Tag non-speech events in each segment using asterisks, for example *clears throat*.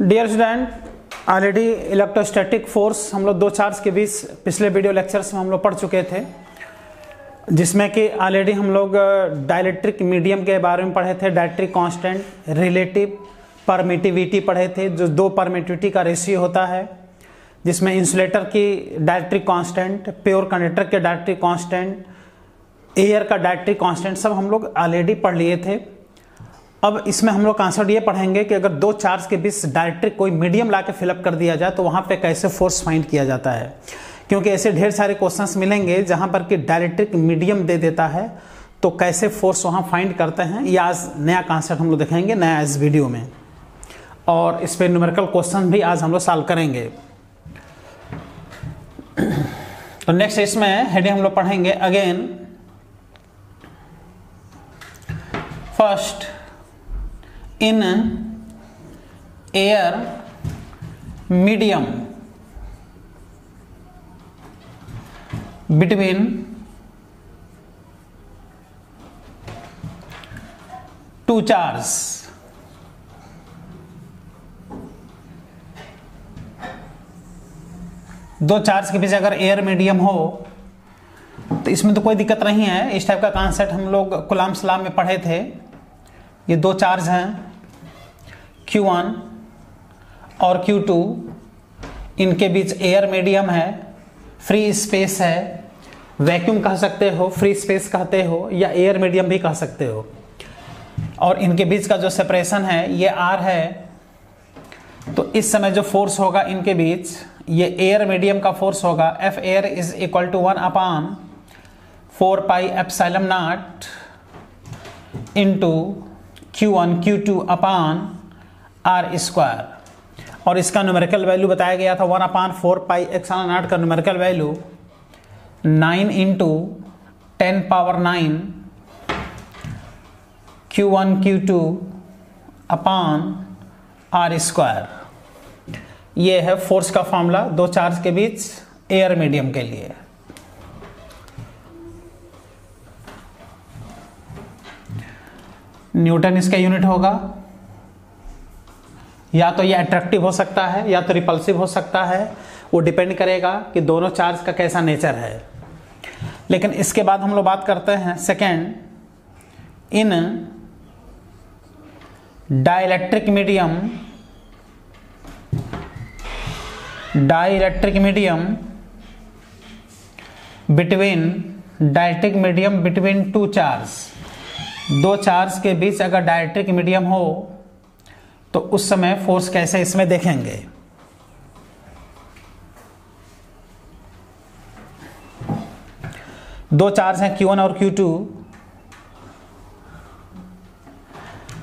Dear student already electrostatic force हम लोग दो चार्ज के बीच पिछले वीडियो लेक्चर्स में हम लोग पढ़ चुके थे, जिसमें कि ऑलरेडी हम लोग डायलेक्ट्रिक मीडियम के बारे में पढ़े थे डायलेक्ट्रिक कांस्टेंट रिलेटिव परमिटिविटी पढ़े थे, जो दो परमिटिविटी का रेशियो होता है, जिसमें इंसुलेटर की डायलेक्ट्रिक कांस्टेंट प्योर कंडक्टर के डायलेक्ट्रिक कांस्टेंट एयर का डायलेक्ट्रिक कांस्टेंट सब हम लोग ऑलरेडी पढ़ लिए थे। अब इसमें हम लोग कॉन्सेप्ट ये पढ़ेंगे कि अगर दो चार्ज के बीच डायरेक्ट्रिक कोई मीडियम ला के फिलअप कर दिया जाए तो वहाँ पे कैसे फोर्स फाइंड किया जाता है? क्योंकि ऐसे ढेर सारे क्वेश्चंस मिलेंगे जहाँ पर कि डायरेक्ट्रिक मीडियम दे देता है तो कैसे फोर्स वहाँ फाइंड करते हैं, ये आज नया कॉन्सेप्ट हम लोग देखेंगे नया इस वीडियो में। और इस पर न्यूमेरिकल क्वेश्चन भी आज हम लोग सॉल्व करेंगे। तो नेक्स्ट इसमें हेडिंग हम लोग पढ़ेंगे again first in air medium between two charge दो चार्ज के बीच अगर एयर मीडियम हो तो इसमें तो कोई दिक्कत नहीं है। इस टाइप का कॉन्सेप्ट हम लोग गुलाम सलाम में पढ़े थे। ये दो चार्ज हैं। Q1 और Q2 इनके बीच एयर मीडियम है फ्री स्पेस है। वैक्यूम कह सकते हो फ्री स्पेस कहते हो, या एयर मीडियम भी कह सकते हो। और इनके बीच का जो सेपरेशन है, ये आर है। तो इस समय जो फोर्स होगा इनके बीच, ये एयर मीडियम का फोर्स होगा। F air is equal to one upon four pi epsilon naught into Q one Q two upon R square और इसका न्यूमेरिकल वैल्यू बताया गया था one upon four pi epsilon naught का numerical value nine into ten power nine Q one Q two upon R square ये है force का formula दो चार्ज के बीच एयर मीडियम के लिए। न्यूटन इसका यूनिट होगा। या तो ये अट्रैक्टिव हो सकता है, या तो रिपल्सिव हो सकता है। वो डिपेंड करेगा कि दोनों चार्ज का कैसा नेचर है। लेकिन इसके बाद हम लोग बात करते हैं second in dielectric medium dielectric medium between dielectric medium between two charge दो चार्ज के बीच अगर डायरेक्ट्रिक मीडियम हो तो उस समय फोर्स कैसे इसमें देखेंगे? दो चार्ज हैं Q1 और Q2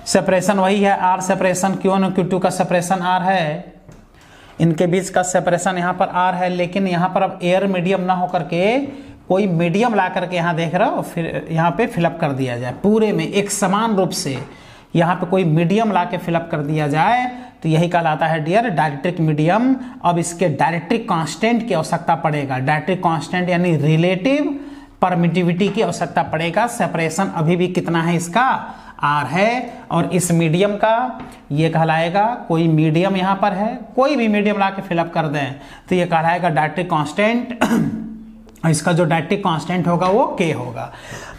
सेपरेशन वही है, R सेपरेशन Q1 और Q2 का सेपरेशन R है। इनके बीच का सेपरेशन यहाँ पर R है, लेकिन यहाँ पर अब एयर मीडियम ना होकर के कोई मीडियम ला करके यहाँ देख रहा हो, फिर यहाँ पे फिलअप कर दिया जाए। पूरे में एक समान रूप से यहाँ पे कोई मीडियम ला के फिलअप कर दिया जाए तो यही कहलाता है, डियर डायरेक्ट्रिक मीडियम। अब इसके डायरेक्ट्रिक कांस्टेंट की आवश्यकता पड़ेगा। डायरेक्ट्रिक कांस्टेंट यानी रिलेटिव परमिटिविटी की आवश्यकता पड़ेगा। सेपरेशन अभी भी कितना है इसका? आर है। और इस मीडियम का ये कहलाएगा, कोई मीडियम यहाँ पर है, कोई भी मीडियम ला के फिलअप कर दें तो ये कहलाएगा डायरेक्ट्रिक कांस्टेंट। *clears throat* इसका जो डायरेक्टिक कांस्टेंट होगा वो के होगा।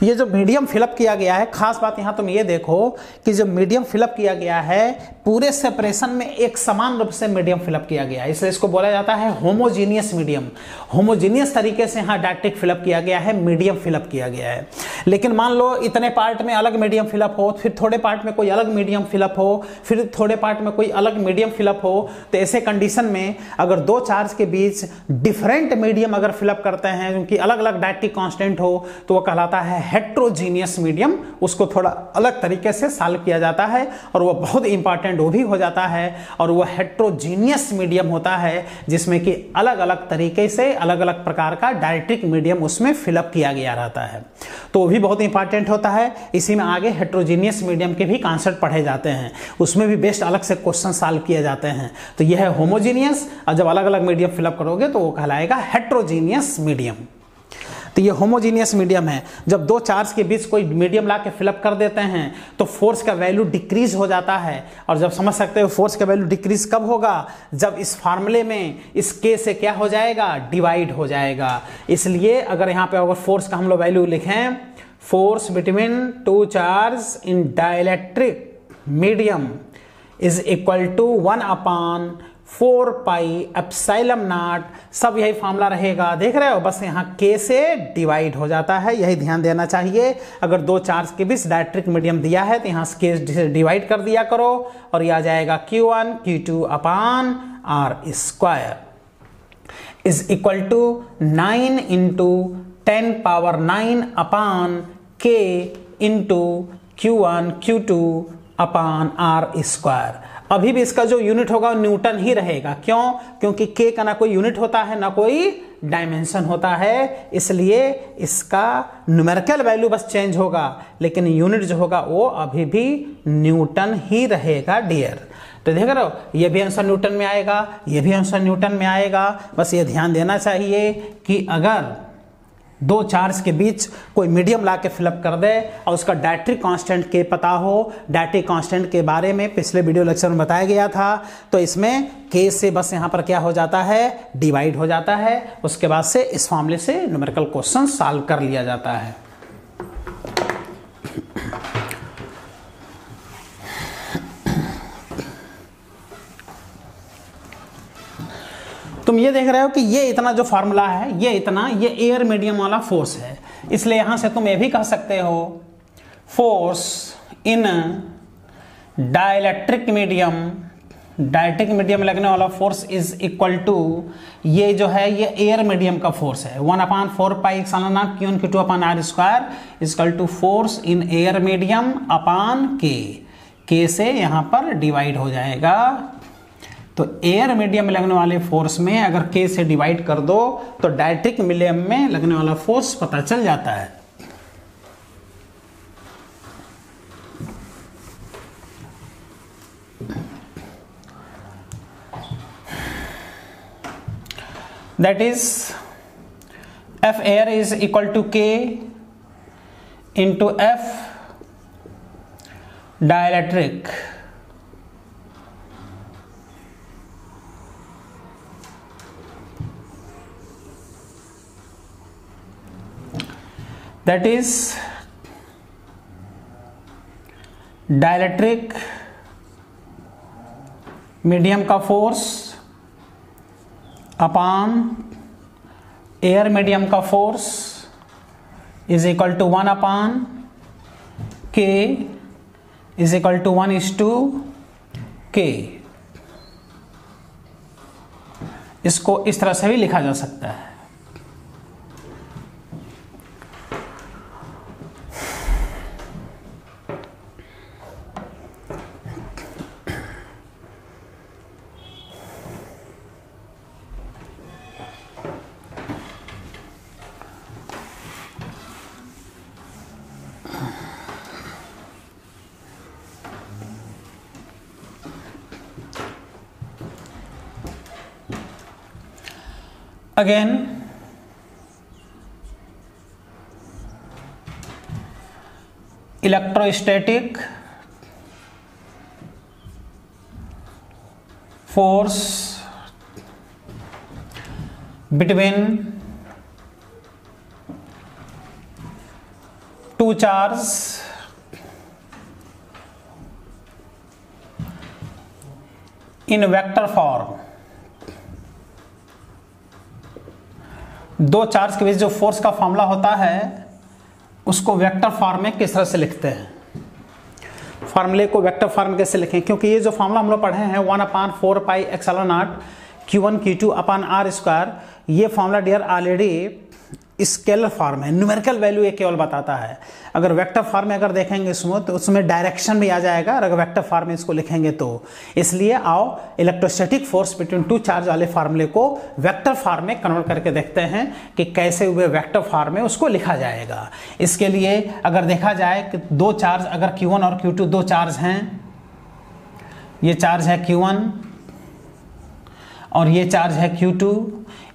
ये जो मीडियम फिलअप किया गया है, खास बात यहाँ तुम ये देखो कि जो मीडियम फिलअप किया गया है, पूरे सेपरेशन में एक समान रूप से मीडियम फिलअप किया गया है। इसलिए इसको बोला जाता है होमोजीनियस मीडियम होमोजीनियस तरीके से यहाँ डायरेक्टिक फिलअप किया गया है मीडियम फिलअप किया गया है। लेकिन मान लो, इतने पार्ट में अलग मीडियम फिलअप हो, फिर थोड़े पार्ट में कोई अलग मीडियम फिलअप हो, फिर थोड़े पार्ट में कोई अलग मीडियम फिलअप हो तो ऐसे कंडीशन में अगर दो चार्ज के बीच डिफरेंट मीडियम अगर फिलअप करते हैं क्योंकि अलग अलग डायरेक्टिक कांस्टेंट हो तो वो कहलाता है हेट्रोजीनियस मीडियम उसको थोड़ा अलग तरीके से सॉल्व किया जाता है और वो बहुत इंपॉर्टेंट वो भी हो जाता है और वो हेट्रोजीनियस मीडियम होता है, जिसमें कि अलग अलग तरीके से अलग अलग प्रकार का डायरेक्ट्रिक मीडियम उसमें फिलअप किया गया रहता है। तो वो भी बहुत इंपॉर्टेंट होता है। इसी में आगे हेट्रोजीनियस मीडियम के भी कॉन्सेप्ट पढ़े जाते हैं। उसमें भी बेस्ट अलग से क्वेश्चन सॉल्व किए जाते हैं। तो यह है होमोजीनियस और जब अलग अलग मीडियम फिलअप करोगे तो वो कहलाएगा हेट्रोजीनियस मीडियम तो ये होमोजीनियस मीडियम है। जब दो चार्ज के बीच कोई मीडियम ला के फिलअप कर देते हैं तो फोर्स का वैल्यू डिक्रीज हो जाता है। और जब समझ सकते हो फोर्स का वैल्यू डिक्रीज कब होगा? जब इस फार्मूले में इस के से क्या हो जाएगा? डिवाइड हो जाएगा। इसलिए अगर यहाँ पे अगर फोर्स का हम लोग वैल्यू लिखें force between two charge in dielectric medium is equal to one upon four pi epsilon naught, सब यही फॉर्मूला रहेगा। देख रहे हो? बस यहाँ के से डिवाइड हो जाता है, यही ध्यान देना चाहिए। अगर दो चार्ज के बीच डायट्रिक मीडियम दिया है तो यहाँ के से डिवाइड कर दिया करो, और यह आ जाएगा Q one Q two upon R square is equal to nine into ten power nine upon K into Q one Q two upon R square अभी भी इसका जो यूनिट होगा वो न्यूटन ही रहेगा। क्यों? क्योंकि के का ना कोई यूनिट होता है, ना कोई डायमेंशन होता है। इसलिए इसका न्यूमेरिकल वैल्यू बस चेंज होगा। लेकिन यूनिट जो होगा वो अभी भी न्यूटन ही रहेगा डियर तो देख रहे हो, ये भी आंसर न्यूटन में आएगा, ये भी आंसर न्यूटन में आएगा। बस ये ध्यान देना चाहिए कि अगर दो चार्ज के बीच कोई मीडियम ला के फिलअप कर दे और उसका डायट्रिक कांस्टेंट के पता हो। डायट्रिक कांस्टेंट के बारे में पिछले वीडियो लेक्चर में बताया गया था। तो इसमें के से बस यहाँ पर क्या हो जाता है? डिवाइड हो जाता है। उसके बाद से इस मामले से न्यूमेरिकल क्वेश्चन सॉल्व कर लिया जाता है। तुम ये देख रहे हो कि ये इतना जो फार्मूला है, ये इतना, ये एयर मीडियम वाला फोर्स है। इसलिए यहाँ से तुम ये भी कह सकते हो force in dielectric medium dielectric medium लगने वाला फोर्स इज़ इक्वल टू ये जो है, ये एयर मीडियम का फोर्स है। One upon four pi epsilon Q one Q two upon R square is equal to force in air medium upon K K से यहाँ पर डिवाइड हो जाएगा तो एयर मीडियम में लगने वाले फोर्स में अगर के से डिवाइड कर दो तो डायट्रिक मीडियम में लगने वाला फोर्स पता चल जाता है। That is, F air is equal to K into F dielectric. That is dielectric medium का फोर्स अपान एयर मीडियम का force is equal to one upon K is equal to one is to K इसको इस तरह से भी लिखा जा सकता है। Again electrostatic force between two charges in vector form दो चार्ज के बीच जो फोर्स का फॉर्मूला होता है, उसको वेक्टर फॉर्म में किस तरह से लिखते हैं? फार्मूले को वेक्टर फॉर्म कैसे लिखें? क्योंकि ये जो फार्मूला हम लोग पढ़े हैं one upon four pi epsilon आठ Q one Q two upon R square ये formula dear already scalar form है न्यूमेरिकल वैल्यू ये केवल बताता है। अगर वेक्टर फॉर्म में अगर देखेंगे इसमें तो उसमें डायरेक्शन भी आ जाएगा, और अगर वेक्टर फॉर्म में इसको लिखेंगे तो। इसलिए आओ electrostatic force between two charge वाले फार्मूले को वेक्टर फॉर्म में कन्वर्ट करके देखते हैं कि कैसे हुए वेक्टर फॉर्म में उसको लिखा जाएगा। इसके लिए अगर देखा जाए कि दो चार्ज अगर Q1 और Q2 दो चार्ज हैं, ये चार्ज है Q1 और ये चार्ज है Q2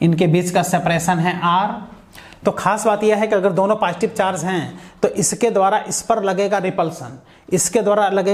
इनके बीच का सेपरेशन है R तो खास बात यह है कि अगर दोनों पॉजिटिव चार्ज हैं तो इसके द्वारा इस पर लगेगा रिपल्सन इसके द्वारा लगेगा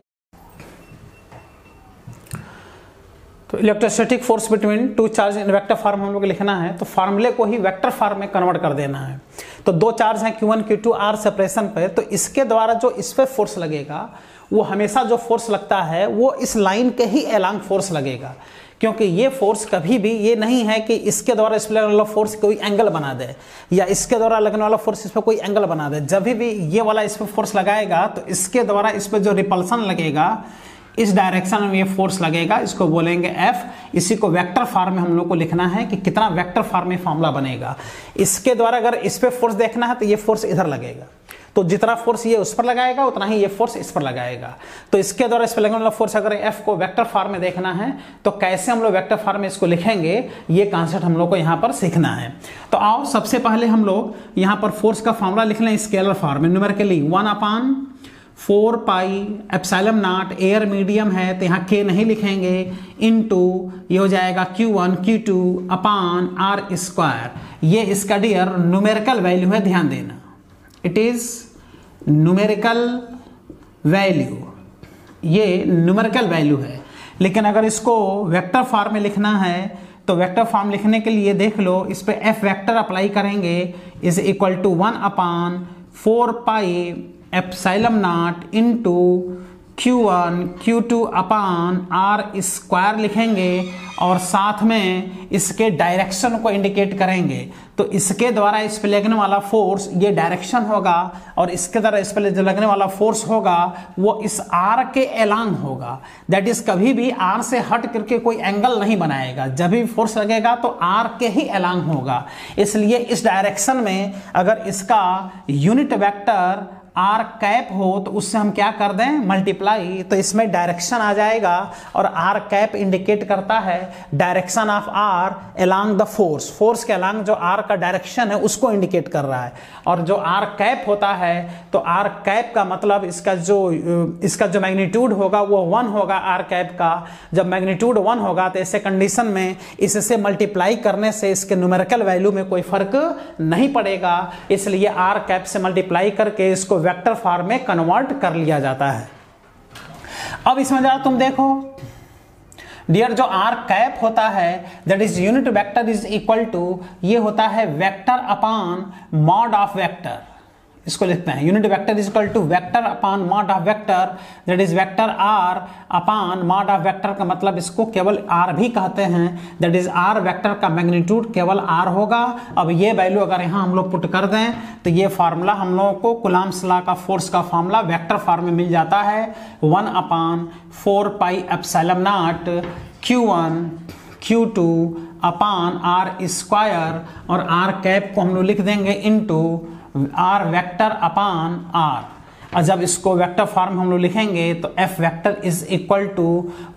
तो electrostatic force between two charge in vector form हम लोग लिखना है तो फार्मूले को ही वेक्टर फॉर्म में कन्वर्ट कर देना है। तो दो चार्ज हैं Q1 Q2 R सेपरेशन पे तो इसके द्वारा जो इस पर फोर्स लगेगा, वो हमेशा जो फोर्स लगता है, वो इस लाइन के ही एलांग फोर्स लगेगा। क्योंकि ये फोर्स कभी भी, ये नहीं है कि इसके द्वारा इस पर लगने वाला फोर्स कोई एंगल बना दे, या इसके द्वारा लगने वाला फोर्स इस पर कोई एंगल बना दे। जब भी ये वाला इस पर फोर्स लगाएगा तो इसके द्वारा इस पर जो रिपल्सन लगेगा, इस डायरेक्शन में ये फोर्स लगेगा, इसको बोलेंगे एफ़ इसी को वेक्टर फॉर्म में हम लोग को लिखना है कि कितना वेक्टर फॉर्म में फॉर्मूला बनेगा। इसके द्वारा अगर इस पर फोर्स देखना है तो ये फोर्स इधर लगेगा। तो जितना फोर्स ये उस पर लगाएगा, उतना ही ये फोर्स इस पर लगाएगा। तो इसके द्वारा इस पर लगने वाला फोर्स अगर एफ़ को वेक्टर फॉर्म में देखना है तो कैसे हम लोग वेक्टर फॉर्म में इसको लिखेंगे, ये कॉन्सेप्ट हम लोग को यहाँ पर सीखना है। तो आओ, सबसे पहले हम लोग यहाँ पर फोर्स का फॉर्मूला लिख लें स्केलर फॉर्म में numerically one upon four pi epsilon naught air medium है तो यहाँ के नहीं लिखेंगे इन टू ये हो जाएगा Q one Q two upon R square ये इसका डियर न्यूमेरिकल वैल्यू है, ध्यान देना। इट इज़ न्यूमेरिकल वैल्यू ये न्यूमेरिकल वैल्यू है। लेकिन अगर इसको वेक्टर फॉर्म में लिखना है तो वेक्टर फॉर्म लिखने के लिए देख लो, इस पर एफ़ वेक्टर अप्लाई करेंगे is equal to one upon four pi epsilon naught into Q1 Q2 upon R square लिखेंगे और साथ में इसके डायरेक्शन को इंडिकेट करेंगे। तो इसके द्वारा इस पर लगने वाला फोर्स ये डायरेक्शन होगा और इसके द्वारा इस पर लगने वाला फोर्स होगा, वो इस आर के एलान होगा। दैट इज़ कभी भी आर से हट करके कोई एंगल नहीं बनाएगा। जब भी फोर्स लगेगा तो आर के ही एलान होगा। इसलिए इस डायरेक्शन में अगर इसका यूनिट वैक्टर आर कैप हो तो उससे हम क्या कर दें? मल्टीप्लाई तो इसमें डायरेक्शन आ जाएगा और आर कैप इंडिकेट करता है direction of R along the force force के अलांग जो आर का डायरेक्शन है, उसको इंडिकेट कर रहा है। और जो आर कैप होता है तो आर कैप का मतलब इसका जो इसका जो मैग्नीट्यूड होगा, वो वन होगा आर कैप का। जब मैग्नीट्यूड वन होगा तो ऐसे कंडीशन में इससे मल्टीप्लाई करने से इसके न्यूमेरिकल वैल्यू में कोई फ़र्क नहीं पड़ेगा। इसलिए आर कैप से मल्टीप्लाई करके इसको वेक्टर फॉर्म में कन्वर्ट कर लिया जाता है। अब इसमें जरा तुम देखो। डियर जो आर कैप होता है that is unit vector is equal to ये होता है vector upon mod of vector इसको लिखते हैं। Unit vector is equal to vector upon mod of vector that is vector R upon mod of vector का मतलब इसको केवल आर भी कहते हैं। दैट इज़ आर वेक्टर का मैग्नीट्यूड केवल आर होगा। अब ये वैल्यू अगर यहाँ हम लोग पुट कर दें तो ये फार्मूला हम लोगों को कुलाम सला का फोर्स का फार्मूला वेक्टर फॉर्म में मिल जाता है। One upon four pi epsilon naught Q one Q two upon R square और आर कैप को हम लोग लिख देंगे into R vector upon R और जब इसको वेक्टर फॉर्म हम लोग लिखेंगे तो F vector is equal to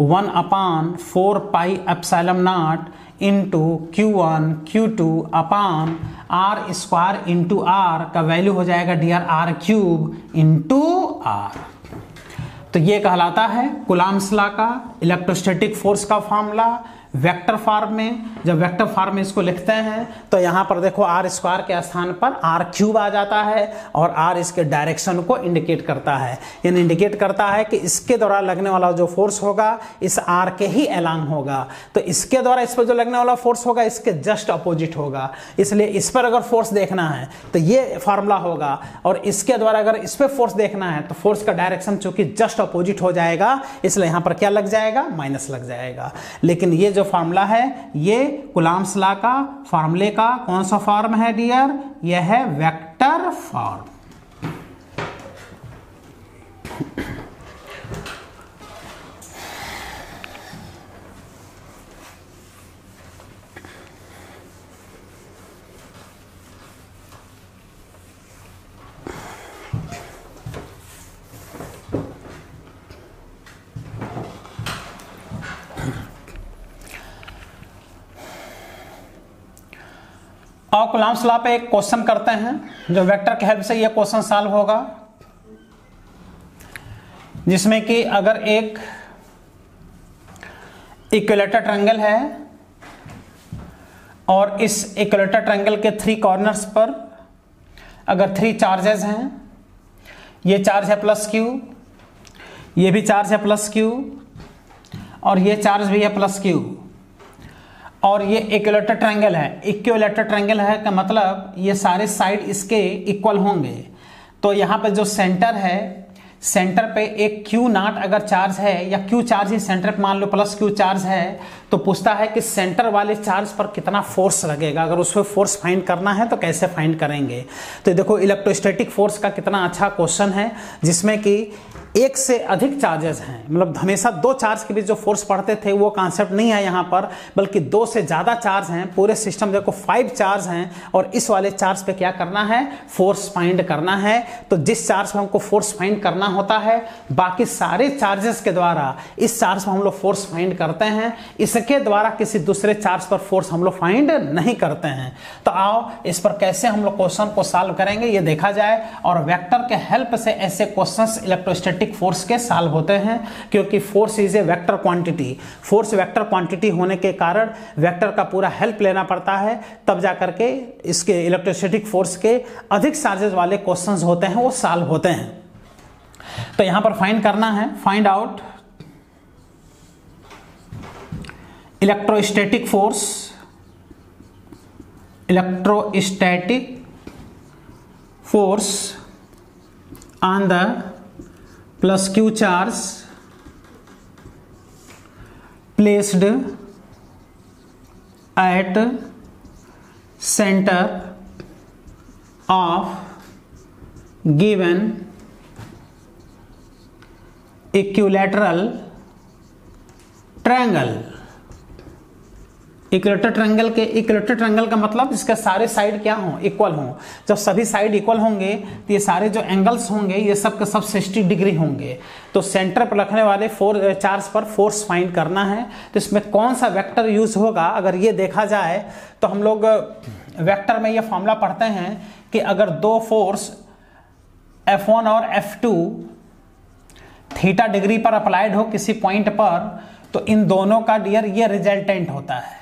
one upon four pi epsilon naught into Q one Q two upon R square into R का वैल्यू हो जाएगा D R R cube into R तो ये कहलाता है कुलामसला का इलेक्ट्रोस्टैटिक फोर्स का formula vector form में, जब वेक्टर फॉर्म में इसको लिखते हैं तो यहाँ पर देखो आर स्क्वायर के स्थान पर आर क्यूब आ जाता है और आर इसके डायरेक्शन को इंडिकेट करता है। यानी इंडिकेट करता है कि इसके द्वारा लगने वाला जो फोर्स होगा, इस आर के ही एलांग होगा। तो इसके द्वारा इस पर जो लगने वाला फोर्स होगा, इसके जस्ट अपोजिट होगा। इसलिए इस पर अगर फोर्स देखना है तो ये फॉर्मूला होगा। और इसके द्वारा अगर इस पर फोर्स देखना है तो फोर्स का डायरेक्शन चूँकि जस्ट अपोजिट हो जाएगा, इसलिए यहाँ पर क्या लग जाएगा? माइनस लग जाएगा। लेकिन ये जो फार्मूला है, ये कुलाम्स ला का फार्मूले का कौन सा फॉर्म है डियर यह है वेक्टर फॉर्म और कुलाम सलाह पे एक क्वेश्चन करते हैं, जो वेक्टर के हेल्प से ये क्वेश्चन सॉल्व होगा। जिसमें कि अगर एक इक्वलेटर ट्रायंगल है और इस इक्वलेटर ट्रायंगल के थ्री कॉर्नर्स पर अगर थ्री चार्जेस हैं, ये चार्ज है प्लस क्यू ये भी चार्ज है प्लस क्यू और ये चार्ज भी है प्लस क्यू और ये इक्वलेटर ट्रायंगल है। इक्वलेटर ट्रायंगल है का मतलब ये सारे साइड इसके इक्वल होंगे। तो यहाँ पर जो सेंटर है सेंटर पे एक क्यू नाट अगर चार्ज है या क्यू चार्ज ही सेंटर पे मान लो प्लस क्यू चार्ज है तो पूछता है कि सेंटर वाले चार्ज पर कितना फोर्स लगेगा? अगर उस पर फोर्स फाइंड करना है तो कैसे फाइंड करेंगे? तो देखो इलेक्ट्रोस्टैटिक फोर्स का कितना अच्छा क्वेश्चन है, जिसमें कि एक से अधिक चार्जेस हैं। मतलब हमेशा दो चार्ज के बीच जो फोर्स पढ़ते थे, वो कॉन्सेप्ट नहीं है यहाँ पर, बल्कि दो से ज़्यादा चार्ज हैं। पूरे सिस्टम देखो फाइव चार्ज हैं और इस वाले चार्ज पे क्या करना है? फोर्स फाइंड करना है। तो जिस चार्ज पे हमको फोर्स फाइंड करना होता है, बाकी सारे चार्जेस के द्वारा इस चार्ज पर हम लोग फोर्स फाइंड करते हैं। इसके द्वारा किसी दूसरे चार्ज पर फोर्स हम लोग फाइंड नहीं करते हैं। तो आओ, इस पर कैसे हम लोग क्वेश्चन को सॉल्व करेंगे, ये देखा जाए। और वेक्टर के हेल्प से ऐसे इलेक्ट्रोस्टेटिक इलेक्ट्रोस्टैटिक फोर्स के सॉल्व होते हैं, क्योंकि force is a vector quantity force vector quantity होने के कारण वेक्टर का पूरा हेल्प लेना पड़ता है। तब जा करके इसके इलेक्ट्रोस्टैटिक फोर्स के अधिक चार्जेस वाले क्वेश्चन होते हैं, वो सॉल्व होते हैं। तो यहाँ पर फाइंड करना है। Find out electrostatic force electrostatic force on the plus q charge placed at center of given equilateral triangle. Equilateral triangle के, इक्वेटर ट्रैंगल का मतलब इसके सारे साइड क्या हों? इक्वल हों। जब सभी साइड इक्वल होंगे तो ये सारे जो एंगल्स होंगे, ये सब के सब सिक्सटी डिग्री होंगे। तो सेंटर पर रखने वाले फोर चार्ज पर फोर्स फाइंड करना है। तो इसमें कौन सा वेक्टर यूज़ होगा? अगर ये देखा जाए तो हम लोग वेक्टर में ये फॉर्मूला पढ़ते हैं कि अगर दो फोर्स F1 और F2 थीटा डिग्री पर अप्लाइड हो किसी पॉइंट पर तो इन दोनों का डियर ये रिजल्टेंट होता है।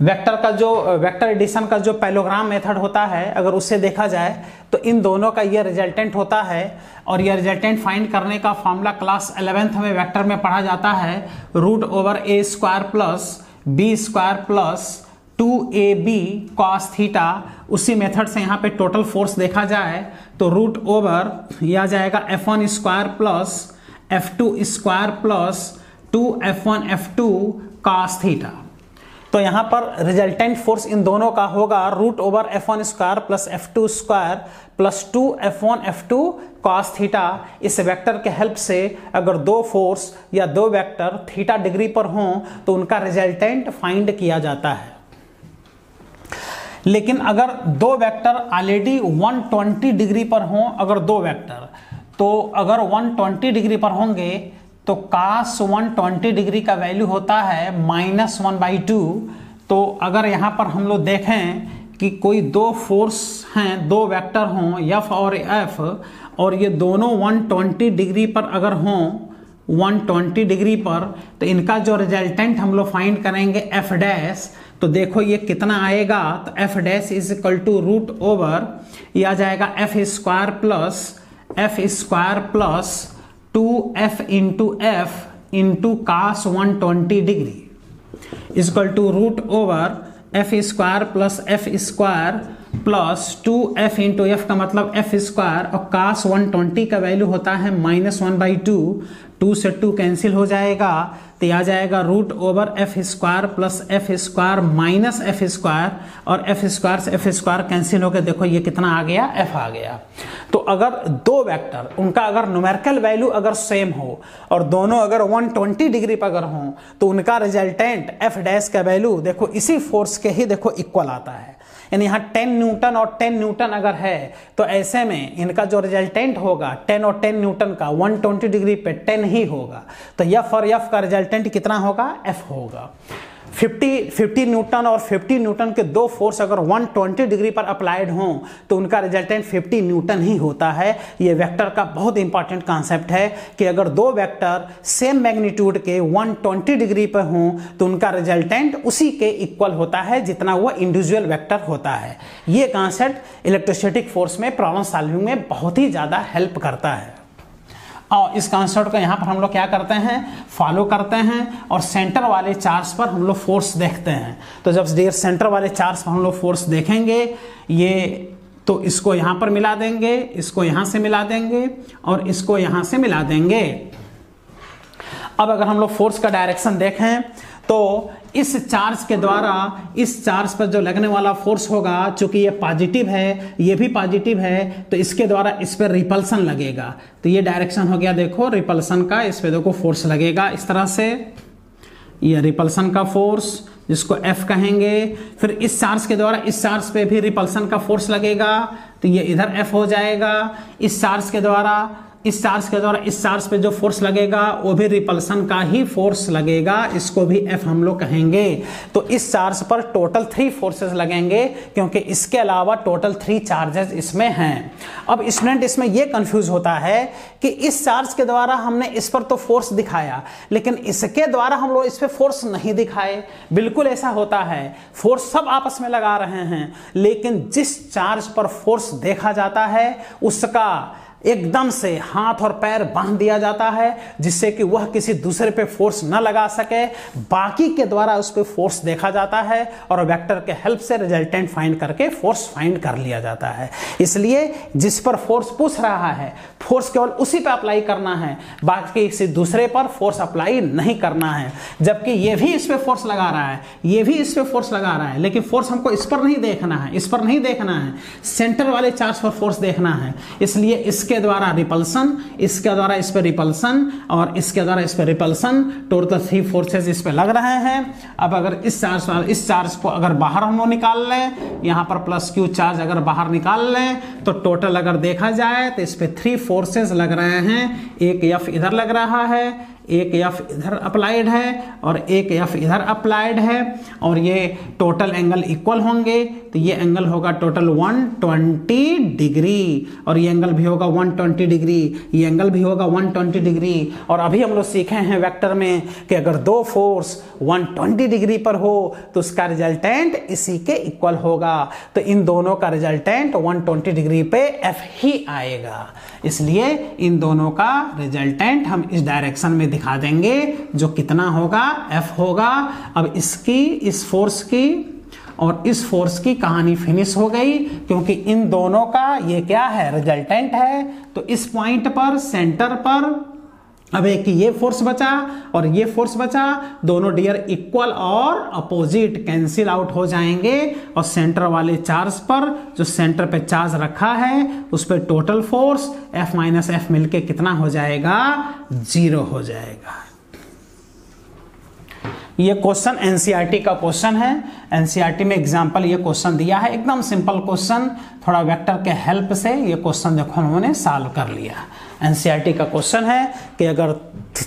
वेक्टर का जो, वेक्टर एडिशन का जो पैलोग्राम मेथड होता है, अगर उससे देखा जाए तो इन दोनों का ये रिजल्टेंट होता है, और ये रिजल्टेंट फाइंड करने का फॉर्मूला क्लास एलेवेंथ में वेक्टर में पढ़ा जाता है root over A square plus B square plus two A B cos theta उसी मेथड से यहाँ पे टोटल फोर्स देखा जाए तो रूट ओवर यह आ जाएगा F one square plus F two square plus two F one F two cos theta तो यहाँ पर रिजल्टेंट फोर्स इन दोनों का होगा root over F one square plus F two square plus two F one F two cos theta इस vector के help से अगर दो फोर्स या दो वेक्टर थीटा डिग्री पर हों तो उनका रिजल्टेंट फाइंड किया जाता है। लेकिन अगर दो वेक्टर ऑलरेडी 120 डिग्री पर हों, अगर दो वेक्टर तो अगर 120 डिग्री पर होंगे तो कास 120 डिग्री का वैल्यू होता है माइनस वन बाई टू तो अगर यहाँ पर हम लोग देखें कि कोई दो फोर्स हैं, दो वेक्टर हों एफ़ और एफ़ और ये दोनों 120 डिग्री पर अगर हों 120 डिग्री पर तो इनका जो रिजल्टेंट हम लोग फाइंड करेंगे एफ़ डैश तो देखो ये कितना आएगा? तो F dash is equal to root over ये आ जाएगा F square plus F square plus two F into F into cos one twenty degree is equal to root over F square plus F square plus two F into F का मतलब F square और cos one twenty का value होता है minus one by two two से two cancel हो जाएगा तो आ जाएगा root over F square plus F square minus F square और एफ़ स्क्वायर से एफ़ स्क्वायर कैंसिल होकर देखो ये कितना आ गया एफ़ आ गया। तो अगर दो वेक्टर उनका अगर न्यूमेरिकल वैल्यू अगर सेम हो, और दोनों अगर 120 डिग्री पर अगर हो तो उनका रिजल्टेंट एफ़ डैश का वैल्यू देखो इसी फोर्स के ही देखो इक्वल आता है। यानी यहाँ टेन न्यूटन और टेन न्यूटन अगर है तो ऐसे में इनका जो रिजल्टेंट होगा टेन और टेन न्यूटन का 120 डिग्री पे टेन ही होगा। तो यफ और यफ का रिजल्टेंट कितना होगा? एफ़ होगा। 50 50 न्यूटन और 50 न्यूटन के दो फोर्स अगर 120 डिग्री पर अप्लाइड हों तो उनका रिजल्टेंट 50 न्यूटन ही होता है। ये वेक्टर का बहुत इंपॉर्टेंट कॉन्सेप्ट है कि अगर दो वेक्टर सेम मैग्नीट्यूड के 120 डिग्री पर हों तो उनका रिजल्टेंट उसी के इक्वल होता है जितना वो इंडिविजुअल वेक्टर होता है। ये कॉन्सेप्ट इलेक्ट्रोस्टैटिक फोर्स में, प्रॉब्लम सॉल्विंग में बहुत ही ज़्यादा हेल्प करता है। और इस कॉन्सेप्ट को यहाँ पर हम लोग क्या करते हैं? फॉलो करते हैं और सेंटर वाले चार्ज पर हम लोग फोर्स देखते हैं। तो जब डेर सेंटर वाले चार्ज पर हम लोग फोर्स देखेंगे, ये तो इसको यहाँ पर मिला देंगे, इसको यहाँ से मिला देंगे और इसको यहाँ से मिला देंगे। अब अगर हम लोग फोर्स का डायरेक्शन देखें तो इस चार्ज के द्वारा, इस चार्ज पर जो लगने वाला फोर्स होगा, चूँकि ये पॉजिटिव है, ये भी पॉजिटिव है तो इसके द्वारा इस पर रिपल्सन लगेगा। तो ये डायरेक्शन हो गया देखो रिपल्सन का इस पर देखो फोर्स लगेगा। इस तरह से ये रिपल्सन का फोर्स जिसको F कहेंगे, फिर इस चार्ज के द्वारा इस चार्ज पे भी रिपल्सन का फोर्स लगेगा तो ये इधर F हो जाएगा। इस चार्ज के द्वारा इस चार्ज के द्वारा इस चार्ज पे जो फोर्स लगेगा, वो भी रिपल्सन का ही फोर्स लगेगा। इसको भी एफ़ हम लोग कहेंगे। तो इस चार्ज पर टोटल थ्री फोर्सेस लगेंगे, क्योंकि इसके अलावा टोटल थ्री चार्जेस इसमें हैं। अब स्टूडेंट इसमें यह कंफ्यूज होता है कि इस चार्ज के द्वारा हमने इस पर तो फोर्स दिखाया, लेकिन इसके द्वारा हम लोग इस पर फोर्स नहीं दिखाए। बिल्कुल ऐसा होता है। फोर्स सब आपस में लगा रहे हैं, लेकिन जिस चार्ज पर फोर्स देखा जाता है, उसका एकदम से हाथ और पैर बाँध दिया जाता है, जिससे कि वह किसी दूसरे पे फोर्स न लगा सके। बाकी के द्वारा उस पर फोर्स देखा जाता है और वेक्टर के हेल्प से रिजल्टेंट फाइंड करके फोर्स फाइंड कर लिया जाता है। इसलिए जिस पर फोर्स पूछ रहा है फोर्स केवल उसी पे अप्लाई करना है, बाकी किसी दूसरे पर फोर्स अप्लाई नहीं करना है। जबकि ये भी इस पर फोर्स लगा रहा है, ये भी इस पर फोर्स लगा रहा है, लेकिन फोर्स हमको इस पर नहीं देखना है, इस पर नहीं देखना है। सेंटर वाले चार्ज पर फोर्स देखना है। इसलिए इसके इसके द्वारा रिपल्सन इसके द्वारा इस पर रिपल्सन और इसके द्वारा इस पर रिपल्सन टोटल थ्री फोर्सेज इस पर लग रहे हैं। अब अगर इस चार्ज इस चार्ज को अगर बाहर हम लोग निकाल लें, यहाँ पर प्लस क्यू चार्ज अगर बाहर निकाल लें तो टोटल अगर देखा जाए तो इस पर थ्री फोर्सेज लग रहे हैं। एक यफ इधर लग रहा है एक एफ़ इधर अप्लाइड है और एक एफ़ इधर अप्लाइड है और ये टोटल एंगल इक्वल होंगे तो ये एंगल होगा टोटल 120 डिग्री और ये एंगल भी होगा 120 डिग्री ये एंगल भी होगा 120 डिग्री और अभी हम लोग सीखे हैं वेक्टर में कि अगर दो फोर्स 120 डिग्री पर हो तो उसका रिजल्टेंट इसी के इक्वल होगा। तो इन दोनों का रिजल्टेंट 120 डिग्री पे एफ़ ही आएगा। इसलिए इन दोनों का रिजल्टेंट हम इस डायरेक्शन में दिखा देंगे जो कितना होगा एफ़ होगा। अब इसकी, इस फोर्स की और इस फोर्स की कहानी फिनिश हो गई, क्योंकि इन दोनों का ये क्या है रिजल्टेंट है। तो इस पॉइंट पर सेंटर पर अब एक ये फोर्स बचा और ये फोर्स बचा, दोनों डियर इक्वल और अपोजिट कैंसिल आउट हो जाएँगे और सेंटर वाले चार्ज पर जो सेंटर पे चार्ज रखा है, उस पर total force F minus F मिलके कितना हो जाएगा? ज़ीरो हो जाएगा। ये क्वेश्चन एनसीईआरटी का क्वेश्चन है। एनसीईआरटी में एग्जांपल ये क्वेश्चन दिया है। एकदम सिंपल क्वेश्चन थोड़ा वेक्टर के हेल्प से ये क्वेश्चन देखो उन्होंने सॉल्व कर लिया। एनसीईआरटी का क्वेश्चन है कि अगर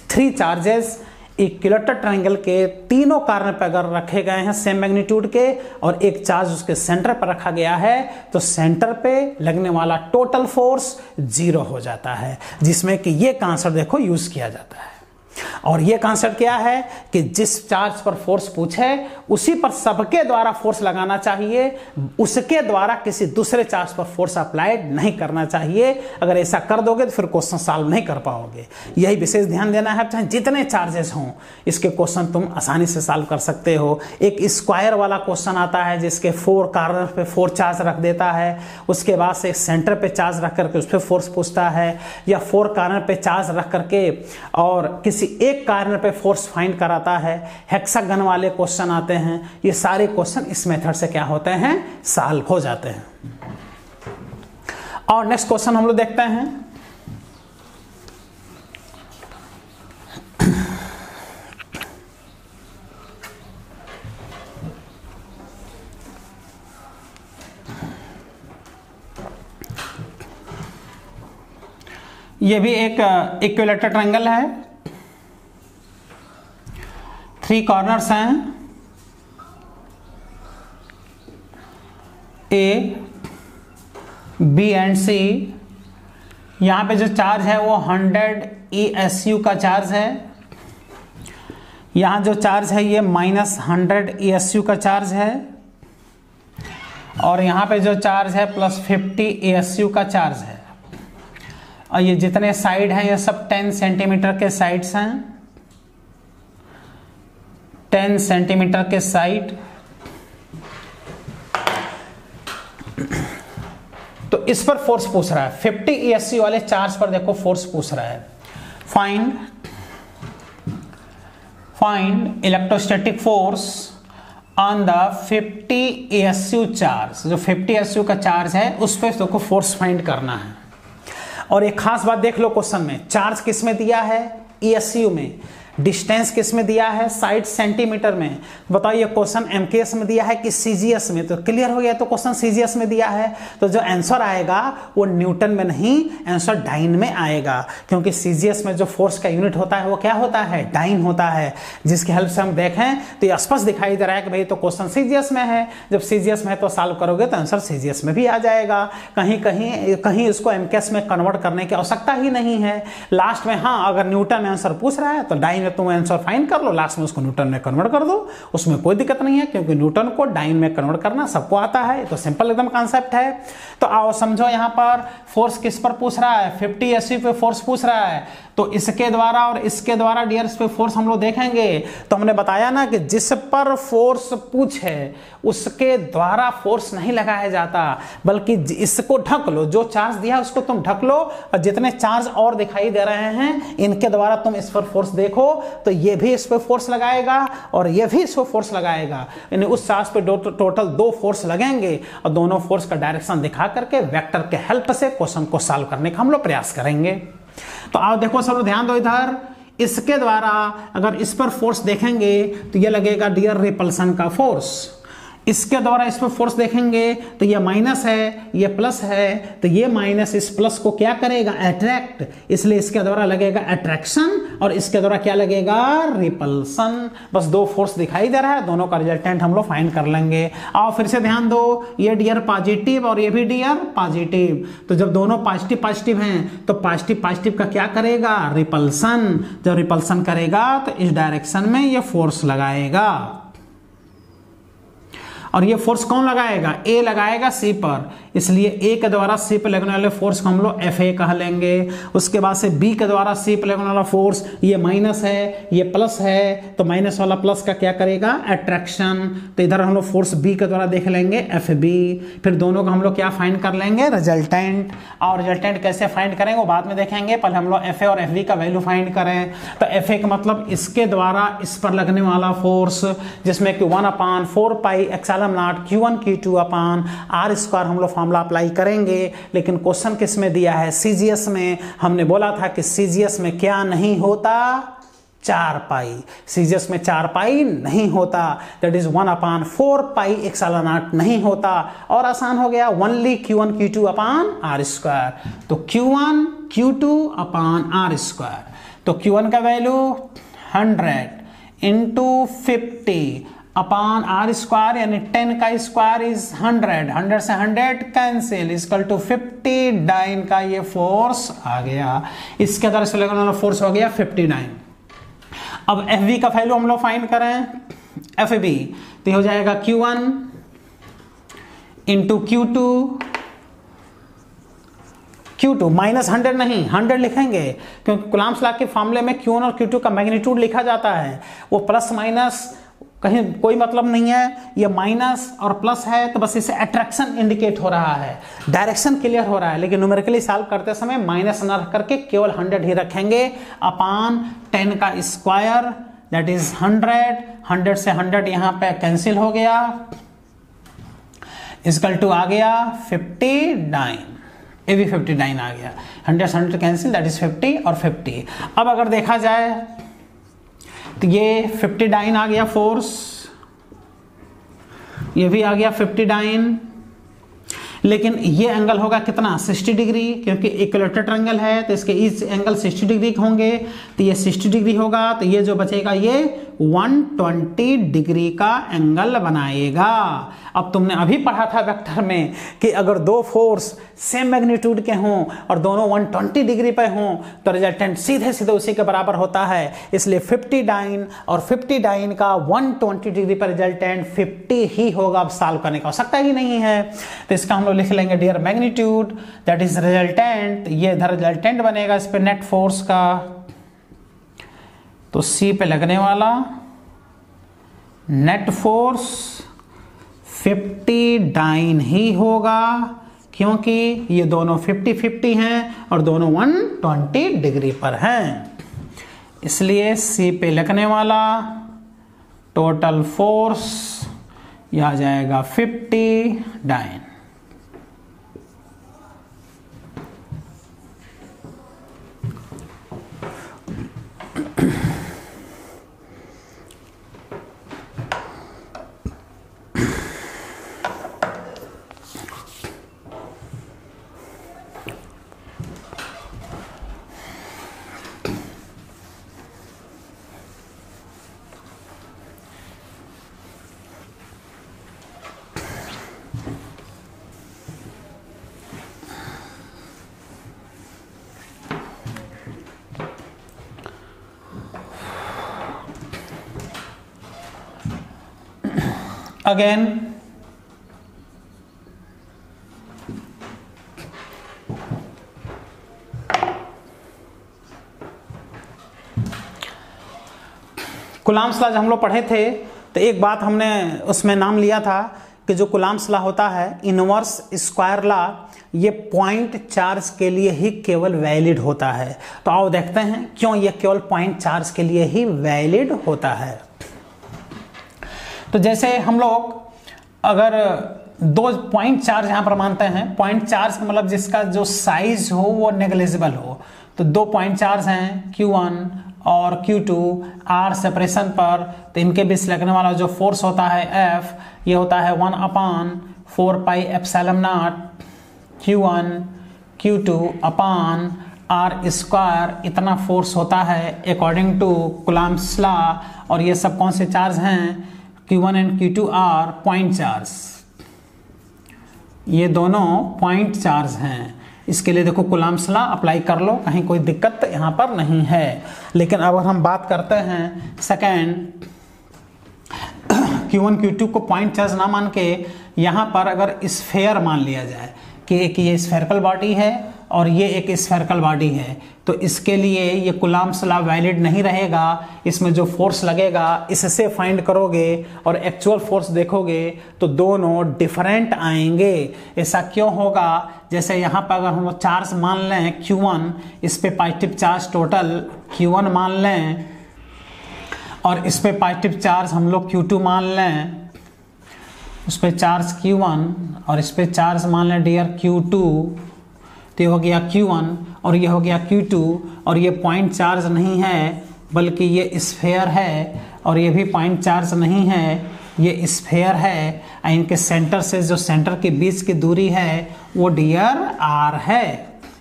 थ्री चार्जेस एक किलोटर ट्रायंगल के तीनों कारण पर अगर रखे गए हैं सेम मैग्नीट्यूड के, और एक चार्ज उसके सेंटर पर रखा गया है तो सेंटर पे लगने वाला टोटल फोर्स ज़ीरो हो जाता है, जिसमें कि ये कांसर देखो यूज़ किया जाता है। और यह कॉन्सेप्ट क्या है कि जिस चार्ज पर फोर्स पूछे, उसी पर सबके द्वारा फोर्स लगाना चाहिए, उसके द्वारा किसी दूसरे चार्ज पर फोर्स अप्लाइड नहीं करना चाहिए। अगर ऐसा कर दोगे तो फिर क्वेश्चन सॉल्व नहीं कर पाओगे। यही विशेष ध्यान देना है, चाहे जितने चार्जेस हों, इसके क्वेश्चन तुम आसानी से सॉल्व कर सकते हो। एक स्क्वायर वाला क्वेश्चन आता है, जिसके फोर कार्नर पे फोर चार्ज रख देता है, उसके बाद से सेंटर पे चार्ज रख करके उस पर फोर्स पूछता है, या फोर कार्नर पे चार्ज रख करके और किसी एक कारण पे फोर्स फाइंड कराता है। हेक्सागन वाले क्वेश्चन आते हैं। ये सारे क्वेश्चन इस मेथड से क्या होते हैं? सॉल्व हो जाते हैं। और नेक्स्ट क्वेश्चन हम लोग देखते हैं। ये भी एक इक्विलेटर ट्रायंगल है। थ्री कॉर्नर्स हैं। ए बी एंड सी यहाँ पे जो चार्ज है वो 100 ई एस यू का चार्ज है। यहाँ जो चार्ज है ये minus hundred E S U का चार्ज है। और यहाँ पे जो चार्ज है plus fifty E S U का चार्ज है। और ये जितने साइड हैं, ये सब टेन सेंटीमीटर के साइड्स हैं। 10 सेंटीमीटर के साइड। तो इस पर फोर्स पूछ रहा है। 50 ईएससी वाले चार्ज पर देखो फोर्स पूछ रहा है। Find find electrostatic force on the 50 ESU charge. जो 50 एएसयू का चार्ज है, उस पर देखो फोर्स फाइंड करना है। और एक खास बात देख लो क्वेश्चन में। चार्ज किसमें दिया है? ईएसयू में। डिस्टेंस किसमें दिया है? साइड सेंटीमीटर में। बताओ बताइए, क्वेश्चन एमकेएस में दिया है कि सीजीएस में? तो क्लियर हो गया तो क्वेश्चन सीजीएस में दिया है। तो जो आंसर आएगा, वो न्यूटन में नहीं आंसर डाइन में आएगा। क्योंकि सीजीएस में जो फोर्स का यूनिट होता है, वो क्या होता है? डाइन होता है। जिसकी हेल्प से हम देखें तो ये स्पष्ट दिखाई दे रहा है कि भाई तो क्वेश्चन सीजीएस में है। जब सीजीएस में है तो सॉल्व करोगे तो आंसर सीजीएस में भी आ जाएगा। कहीं कहीं कहीं इसको एमकेएस में कन्वर्ट करने की आवश्यकता ही नहीं है। लास्ट में हाँ अगर न्यूटन में आंसर पूछ रहा है तो डाइन में तुम आंसर फाइंड कर लो लास्ट में उसको न्यूटन में कन्वर्ट कर दो। उसमें कोई दिक्कत नहीं है, क्योंकि न्यूटन को डाइन में कन्वर्ट करना सबको आता है तो सिंपल एकदम कॉन्सेप्ट है। तो आओ समझो यहाँ पर फोर्स किस पर पूछ रहा है? 50 एसवी पे फोर्स पूछ रहा है। तो इसके द्वारा और इसके द्वारा डियर्स पे फोर्स हम लोग देखेंगे। तो हमने बताया ना कि जिस पर फोर्स पूछे, उसके द्वारा फोर्स नहीं लगाया जाता, बल्कि इसको ढक लो। जो चार्ज दिया उसको तुम ढक लो। और जितने चार्ज और दिखाई दे रहे हैं, इनके द्वारा तुम इस पर फोर्स देखो। तो ये भी इस पर फोर्स लगाएगा और ये भी इस पर फोर्स लगाएगा। यानी उस सांस पे टोटल दो फोर्स लगेंगे और दोनों फोर्स का डायरेक्शन दिखा करके वेक्टर के हेल्प से क्वेश्चन को सॉल्व करने का हम लोग प्रयास करेंगे। तो आओ देखो सब ध्यान दो इधर। इसके द्वारा अगर इस पर फोर्स देखेंगे तो ये लगेगा डियर रिपल्सन का फोर्स इसके द्वारा इस पर फोर्स देखेंगे तो ये माइनस है, ये प्लस है तो ये माइनस इस प्लस को क्या करेगा? अट्रैक्ट इसलिए इसके द्वारा लगेगा अट्रैक्शन और इसके द्वारा क्या लगेगा? रिपल्सन बस दो फोर्स दिखाई दे रहा है, दोनों का रिजल्टेंट हम लोग फाइंड कर लेंगे। आओ फिर से ध्यान दो, ये डियर पॉजिटिव और ये भी डियर पॉजिटिव तो जब दोनों पॉजिटिव पॉजिटिव हैं तो पॉजिटिव पॉजिटिव का क्या करेगा? रिपल्सन जब रिपल्सन करेगा तो इस डायरेक्शन में ये फोर्स लगाएगा। और ये फोर्स कौन लगाएगा? ए लगाएगा सी पर। इसलिए ए के द्वारा सी पर लगने वाले फोर्स को हम लोग एफ़ ए कह लेंगे। उसके बाद से बी के द्वारा सी पर लगने वाला फोर्स ये माइनस है, ये प्लस है तो माइनस वाला प्लस का क्या करेगा? अट्रैक्शन तो इधर हम लोग फोर्स बी के द्वारा देख लेंगे एफ़ बी फिर दोनों का हम लोग क्या फाइंड कर लेंगे? रिजल्टेंट और रिजल्टेंट कैसे फाइंड करेंगे वो बाद में देखेंगे। पहले हम लोग एफ़ ए और एफ़ बी का वैल्यू फाइंड करें। तो एफ़ ए का मतलब इसके द्वारा इस पर लगने वाला फोर्स जिसमें कि one upon four pi epsilon naught Q one Q two upon R square हम लोग फॉर्मूला अप्लाई करेंगे, लेकिन क्वेश्चन किसमें दिया है? सीजीएस में। हमने बोला था कि सीजीएस में क्या नहीं होता? चार पाई सीजीएस में चार पाई नहीं होता। That is one upon four pi एक नाट नहीं होता। और आसान हो गया। Only Q one Q two upon R square तो Q one Q two upon R square तो क्यू वन का value hundred into fifty upon R square यानी टेन का स्क्वायर इज़ हंड्रेड हंड्रेड से hundred cancel is equal to fifty nine का ये force आ गया। इसके द्वारा से फोर्स हो गया फिफ्टी नाइन अब एफ़ बी का वैल्यू हम लोग फाइंड करें। एफ़ बी तो हो जाएगा Q one into Q two Q two minus hundred नहीं हंड्रेड लिखेंगे। क्योंकि कुलाम्स ला के फॉर्मूले में क्यू वन और क्यू टू का मैग्नीट्यूड लिखा जाता है। वो प्लस माइनस कहीं कोई मतलब नहीं है, ये माइनस और प्लस है तो बस इसे अट्रैक्शन इंडिकेट हो रहा है। डायरेक्शन क्लियर हो रहा है, लेकिन न्यूमेरिकली सॉल्व करते समय माइनस न रख करके केवल हंड्रेड ही रखेंगे। अपान टेन का square that is hundred hundred से हंड्रेड यहाँ पे कैंसिल हो गया। इसकल टू आ गया फिफ्टी नाइन ये भी फिफ्टी नाइन आ गया। हंड्रेड से hundred cancel that is fifty और फिफ्टी अब अगर देखा जाए तो ये फिफ्टी डाइन आ गया फोर्स। ये भी आ गया फिफ्टी डाइन लेकिन ये एंगल होगा कितना? 60 डिग्री क्योंकि इक्वेटर एंगल है तो इसके इस एंगल 60 डिग्री होंगे। तो ये 60 डिग्री होगा तो ये जो बचेगा, ये 120 डिग्री का एंगल बनाएगा। अब तुमने अभी पढ़ा था वेक्टर में कि अगर दो फोर्स सेम मैग्नीट्यूड के हों और दोनों 120 डिग्री पे हों तो रिजल्टेंट सीधे सीधे उसी के बराबर होता है। इसलिए 50 डाइन और 50 डाइन का 120 डिग्री पर रिजल्टेंट 50 ही होगा, अब सॉल्व करने का सकता ही नहीं है। तो इसका हम लोग लिख लेंगे dear magnitude that is resultant ये इधर रिजल्टेंट बनेगा इस पर नेट फोर्स का। तो सी पे लगने वाला नेट फोर्स 50 डाइन ही होगा, क्योंकि ये दोनों 50 50 हैं और दोनों 120 डिग्री पर हैं। इसलिए सी पे लगने वाला टोटल फोर्स, यह आ जाएगा 50 डाइन। Again. कुलाम्स लॉ जब हम लोग पढ़े थे तो एक बात हमने उसमें नाम लिया था कि जो कुलाम्स लॉ होता है, इनवर्स स्क्वायर लॉ, ये पॉइंट चार्ज के लिए ही केवल वैलिड होता है। तो आओ देखते हैं, क्यों ये केवल पॉइंट चार्ज के लिए ही वैलिड होता है? तो जैसे हम लोग अगर दो पॉइंट चार्ज यहाँ पर मानते हैं पॉइंट चार्ज का मतलब जिसका जो साइज़ हो वो नेग्लेजिबल हो। तो दो पॉइंट चार्ज हैं Q1 और Q2 आर सेपरेशन पर तो इनके बीच लगने वाला जो फोर्स होता है F, ये होता है one upon four pi epsilon naught Q1 Q2 upon R square इतना फोर्स होता है अकॉर्डिंग टू कुलाम्स लॉ और ये सब कौन से चार्ज हैं? Q1 and Q2 are point charge ये दोनों पॉइंट चार्ज हैं। इसके लिए देखो कुलाम्स लॉ अप्लाई कर लो, कहीं कोई दिक्कत यहाँ पर नहीं है। लेकिन अब हम बात करते हैं सेकेंड Q1 Q2 को पॉइंट चार्ज ना मान के यहाँ पर अगर स्फेयर मान लिया जाए कि एक ये स्फेरिकल बॉडी है और ये एक स्फेरिकल बॉडी है। तो इसके लिए ये कुलाम्स लॉ वैलिड नहीं रहेगा। इसमें जो फोर्स लगेगा, इससे फाइंड करोगे और एक्चुअल फोर्स देखोगे तो दोनों डिफरेंट आएँगे। ऐसा क्यों होगा? जैसे यहाँ पर अगर हम चार्ज मान लें Q1 इस पर पॉजिटिव चार्ज टोटल Q1 मान लें और इस पर पॉजिटिव चार्ज हम लोग Q2 मान लें। उस पर चार्ज Q1 और इस पर चार्ज मान लें डियर Q2 तो हो गया Q1 और ये हो गया Q2 और ये पॉइंट चार्ज नहीं है, बल्कि ये स्फेयर है और ये भी पॉइंट चार्ज नहीं है, ये स्फेयर है इनके सेंटर से जो सेंटर के बीच की दूरी है, वो डियर आर है।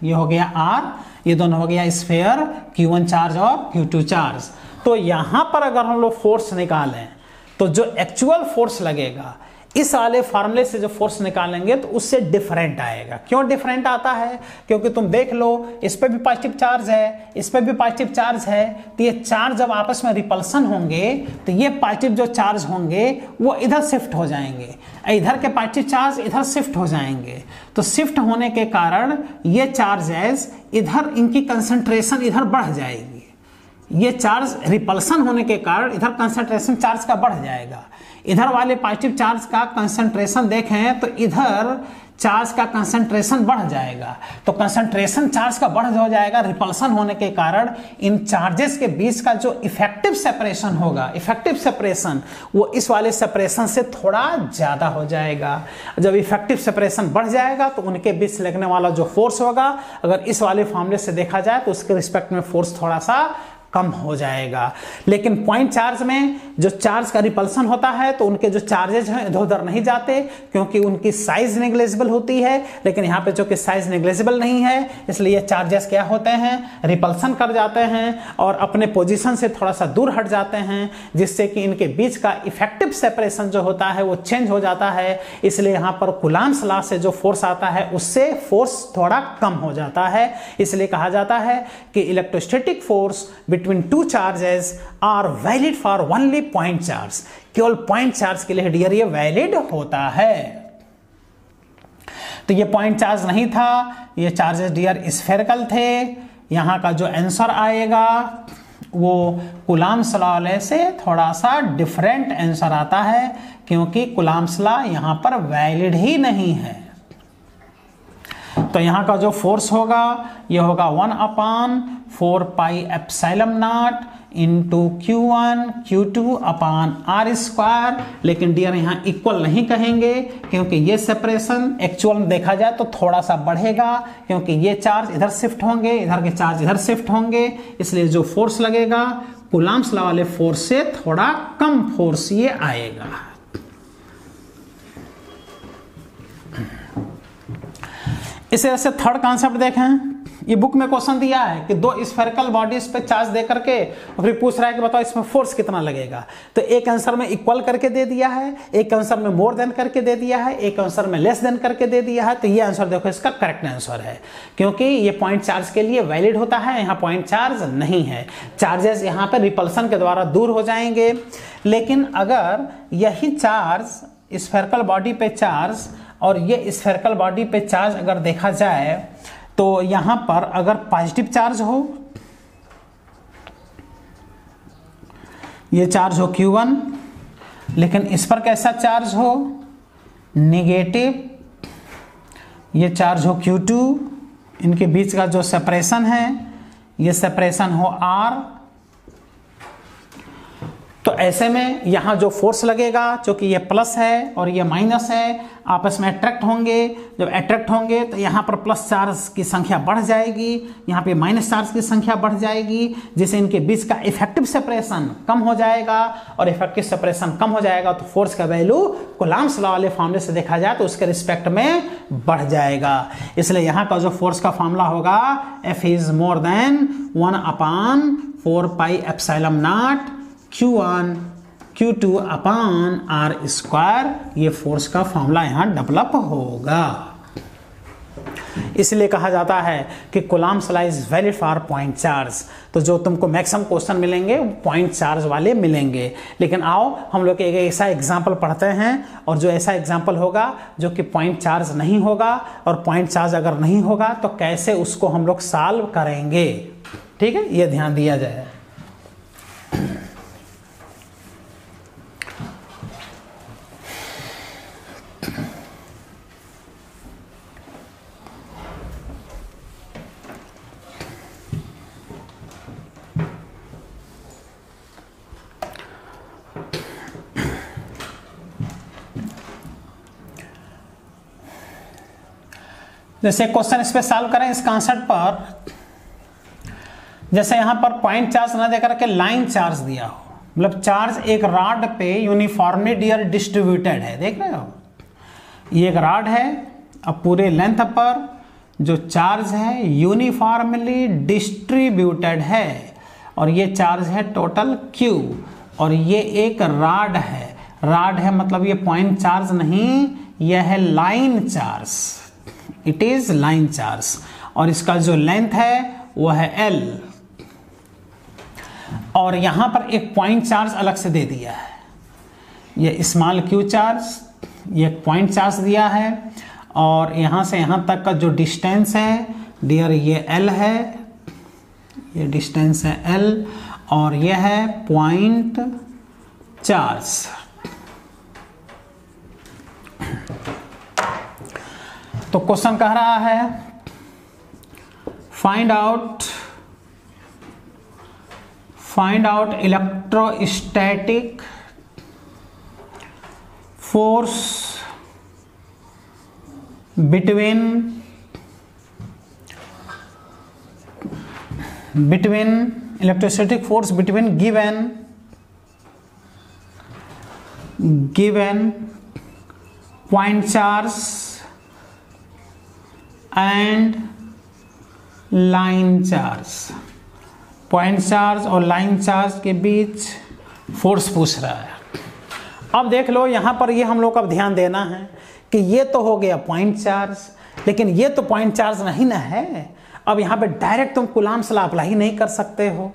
ये हो गया आर ये दोनों हो गया स्फेयर Q1 चार्ज और Q2 चार्ज तो यहाँ पर अगर हम लोग फोर्स निकालें तो जो एक्चुअल फोर्स लगेगा इस वाले फार्मूले से जो फोर्स निकालेंगे तो उससे डिफरेंट आएगा। क्यों डिफरेंट आता है? क्योंकि तुम देख लो, इस पर भी पॉजिटिव चार्ज है, इस पर भी पॉजिटिव चार्ज है तो ये चार्ज जब आपस में रिपल्सन होंगे तो ये पॉजिटिव जो चार्ज होंगे, वो इधर शिफ्ट हो जाएँगे। इधर के पॉजिटिव चार्ज इधर शिफ्ट हो जाएँगे। तो शिफ्ट होने के कारण ये चार्जेस इधर इनकी कंसंट्रेशन इधर बढ़ जाएगी। ये चार्ज रिपल्सन होने के कारण इधर कंसंट्रेशन चार्ज का बढ़ जाएगा। इधर वाले पॉजिटिव चार्ज का कंसंट्रेशन देखें तो इधर चार्ज का कंसंट्रेशन बढ़ जाएगा। तो कंसंट्रेशन चार्ज का बढ़ हो जाएगा रिपल्सन होने के कारण। इन चार्जेस के बीच का जो इफ़ेक्टिव सेपरेशन होगा इफ़ेक्टिव सेपरेशन वो इस वाले सेपरेशन से थोड़ा ज़्यादा हो जाएगा। जब इफ़ेक्टिव सेपरेशन बढ़ जाएगा तो उनके बीच लगने वाला जो फोर्स होगा, अगर इस वाले फॉर्मूले से देखा जाए तो उसके रिस्पेक्ट में फोर्स थोड़ा सा कम हो जाएगा। लेकिन पॉइंट चार्ज में जो चार्ज का रिपल्सन होता है तो उनके जो चार्जेज हैं, इधर उधर नहीं जाते, क्योंकि उनकी साइज़ नेग्लेजिबल होती है। लेकिन यहाँ पे जो कि साइज़ नेग्लेजिबल नहीं है, इसलिए चार्जेस क्या होते हैं? रिपल्सन कर जाते हैं और अपने पोजिशन से थोड़ा सा दूर हट जाते हैं, जिससे कि इनके बीच का इफ़ेक्टिव सेपरेशन जो होता है, वो चेंज हो जाता है। इसलिए यहाँ पर कुलाम्स लॉ से जो फोर्स आता है, उससे फोर्स थोड़ा कम हो जाता है। इसलिए कहा जाता है कि electrostatic force between two charges are valid for only point charge केवल पॉइंट चार्ज के लिए डियर ये वैलिड होता है। तो ये पॉइंट चार्ज नहीं था, ये चार्जेस डियर स्फेरिकल थे। यहाँ का जो आंसर आएगा, वो कुलाम सलाले से थोड़ा सा डिफरेंट आंसर आता है, क्योंकि कुलाम सला यहाँ पर वैलिड ही नहीं है। तो यहाँ का जो फोर्स होगा, ये होगा one upon four pi epsilon naught into Q one Q two upon R square लेकिन डियर यहाँ इक्वल नहीं कहेंगे, क्योंकि ये सेपरेशन एक्चुअल में देखा जाए तो थोड़ा सा बढ़ेगा, क्योंकि ये चार्ज इधर शिफ्ट होंगे, इधर के चार्ज इधर शिफ्ट होंगे, इसलिए जो फोर्स लगेगा कुलाम्स वाले फोर्स से थोड़ा कम फोर्स ये आएगा। इस तरह से थर्ड कॉन्सेप्ट देखें। ये बुक में क्वेश्चन दिया है कि दो स्फेरिकल बॉडीज पे चार्ज दे करके और फिर पूछ रहा है कि बताओ इसमें फोर्स कितना लगेगा। तो एक आंसर में इक्वल करके दे दिया है, एक आंसर में मोर देन करके दे दिया है, एक आंसर में लेस देन करके दे दिया है। तो ये आंसर देखो, इसका करेक्ट आंसर है। क्योंकि ये पॉइंट चार्ज के लिए वैलिड होता है, यहाँ पॉइंट चार्ज नहीं है। चार्जेस यहाँ पर रिपल्सन के द्वारा दूर हो जाएँगे। लेकिन अगर यही चार्ज स्फेरिकल बॉडी पे चार्ज और ये स्फेरिकल बॉडी पे चार्ज अगर देखा जाए तो यहाँ पर अगर पॉजिटिव चार्ज हो, ये चार्ज हो Q1 लेकिन इस पर कैसा चार्ज हो? निगेटिव ये चार्ज हो Q2 इनके बीच का जो सेपरेशन है, ये सेपरेशन हो R तो ऐसे में यहाँ जो फोर्स लगेगा क्योंकि ये प्लस है और ये माइनस है, आपस में अट्रैक्ट होंगे। जब अट्रैक्ट होंगे तो यहाँ पर प्लस चार्ज की संख्या बढ़ जाएगी। यहाँ पे माइनस चार्ज की संख्या बढ़ जाएगी, जिससे इनके बीच का इफ़ेक्टिव सेपरेशन कम हो जाएगा। और इफ़ेक्टिव सेपरेशन कम हो जाएगा तो फोर्स का वैल्यू कोलाम्स लॉ वाले फॉर्मूले से देखा जाए तो उसके रिस्पेक्ट में बढ़ जाएगा। इसलिए यहाँ का जो फोर्स का फॉर्मूला होगा F is more than one upon four pi epsilon naught Q1 Q2 upon R square ये फोर्स का फॉर्मूला यहाँ डेवलप होगा। इसलिए कहा जाता है कि Coulomb's law is valid for point charge तो जो तुमको मैक्सिमम क्वेश्चन मिलेंगे पॉइंट चार्ज वाले मिलेंगे। लेकिन आओ, हम लोग एक ऐसा एग्ज़ाम्पल पढ़ते हैं और जो ऐसा एग्ज़ाम्पल होगा, जो कि पॉइंट चार्ज नहीं होगा और पॉइंट चार्ज अगर नहीं होगा तो कैसे उसको हम लोग सॉल्व करेंगे? ठीक है? ये ध्यान दिया जाए। जैसे क्वेश्चन इस पे सॉल्व करें इस कॉन्सेप्ट पर, जैसे यहाँ पर पॉइंट चार्ज ना देकर के लाइन चार्ज दिया हो। मतलब चार्ज एक रॉड पे यूनिफॉर्मली डियर डिस्ट्रीब्यूटेड है। देख रहे हो? ये एक रॉड है, अब पूरे लेंथ पर जो चार्ज है यूनिफॉर्मली डिस्ट्रीब्यूटेड है। और ये चार्ज है टोटल क्यू और ये एक राड है। राड है मतलब ये पॉइंट चार्ज नहीं, यह है line charge it is line charge और इसका जो लेंथ है, वो है एल और यहाँ पर एक पॉइंट चार्ज अलग से दे दिया है। ये स्मॉल क्यू चार्ज ये पॉइंट चार्ज दिया है। और यहाँ से यहाँ तक का जो डिस्टेंस है डियर ये एल है। ये डिस्टेंस है एल और ये है पॉइंट चार्ज तो क्वेश्चन कह रहा है find out find out electrostatic force between between electrostatic force between given given point charge and line charge point charge और लाइन चार्ज के बीच फोर्स पूछ रहा है। अब देख लो, यहाँ पर ये हम लोग का ध्यान देना है कि ये तो हो गया पॉइंट चार्ज लेकिन ये तो पॉइंट चार्ज नहीं ना है। अब यहाँ पे डायरेक्ट तुम कुलाम सला अप्लाई नहीं कर सकते हो।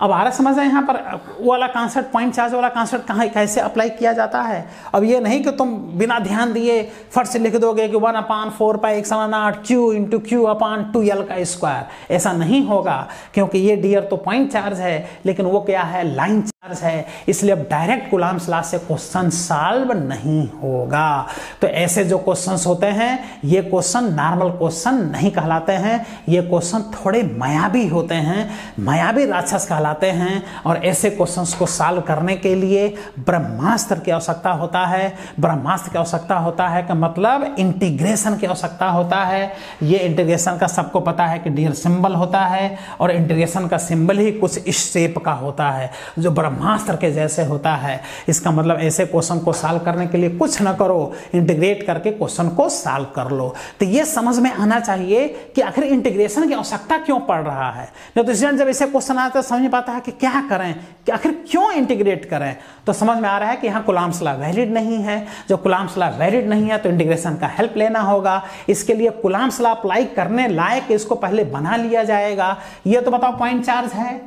अब आ रहा समझ है यहाँ पर, वो वाला कॉन्सेप्ट पॉइंट चार्ज वाला कॉन्सेप्ट कहाँ, कैसे अप्लाई किया जाता है? अब ये नहीं कि तुम बिना ध्यान दिए फट से लिख दोगे कि वन अपान फोर पाई एक समान आठ Q into Q upon two L का स्क्वायर ऐसा नहीं होगा, क्योंकि ये डियर तो पॉइंट चार्ज है, लेकिन वो क्या है? लाइन चार्ज है. इसलिए अब डायरेक्ट गुलाम सलाह से क्वेश्चन सॉल्व नहीं होगा. तो ऐसे जो क्वेश्चन होते हैं, ये क्वेश्चन नॉर्मल क्वेश्चन नहीं कहलाते हैं. ये क्वेश्चन थोड़े मायावी होते हैं. मायावी राक्षस कहलाते कहलाते हैं और ऐसे क्वेश्चंस को सॉल्व करने के लिए ब्रह्मास्त्र की आवश्यकता होता है। ब्रह्मास्त्र की आवश्यकता होता है कि मतलब इंटीग्रेशन की आवश्यकता होता है। ये इंटीग्रेशन का सबको पता है कि डियर सिंबल होता है और इंटीग्रेशन का सिंबल ही कुछ इस शेप का होता है, जो ब्रह्मास्त्र के जैसे होता है। इसका मतलब ऐसे क्वेश्चन को सॉल्व करने के लिए कुछ ना करो इंटीग्रेट करके क्वेश्चन को सॉल्व कर लो। तो ये समझ में आना चाहिए कि आखिर इंटीग्रेशन की आवश्यकता क्यों पड़ रहा है? तो जब ऐसे क्वेश्चन आता समझ में पाता है कि क्या करें, कि आखिर क्यों इंटीग्रेट करें? तो समझ में आ रहा है कि यहाँ कुलाम्स ला वैलिड नहीं है। जो कुलाम्स ला वैलिड नहीं है तो इंटीग्रेशन का हेल्प लेना होगा। इसके लिए कुलाम्स ला अप्लाई करने लायक इसको पहले बना लिया जाएगा। ये तो बताओ पॉइंट चार्ज है।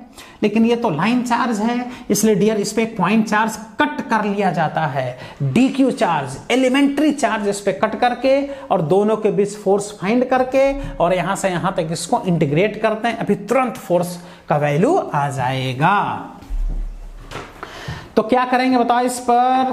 लेकिन ये तो लाइन चार्ज है, इसलिए डियर इस पर पॉइंट चार्ज कट कर लिया जाता है। D Q charge elementary charge इस पर कट करके और दोनों के बीच फोर्स फाइंड करके और यहाँ से यहाँ तक इसको इंटीग्रेट करते हैं। अभी तुरंत फोर्स का वैल्यू आ जाएगा। तो क्या करेंगे बताओ इस पर?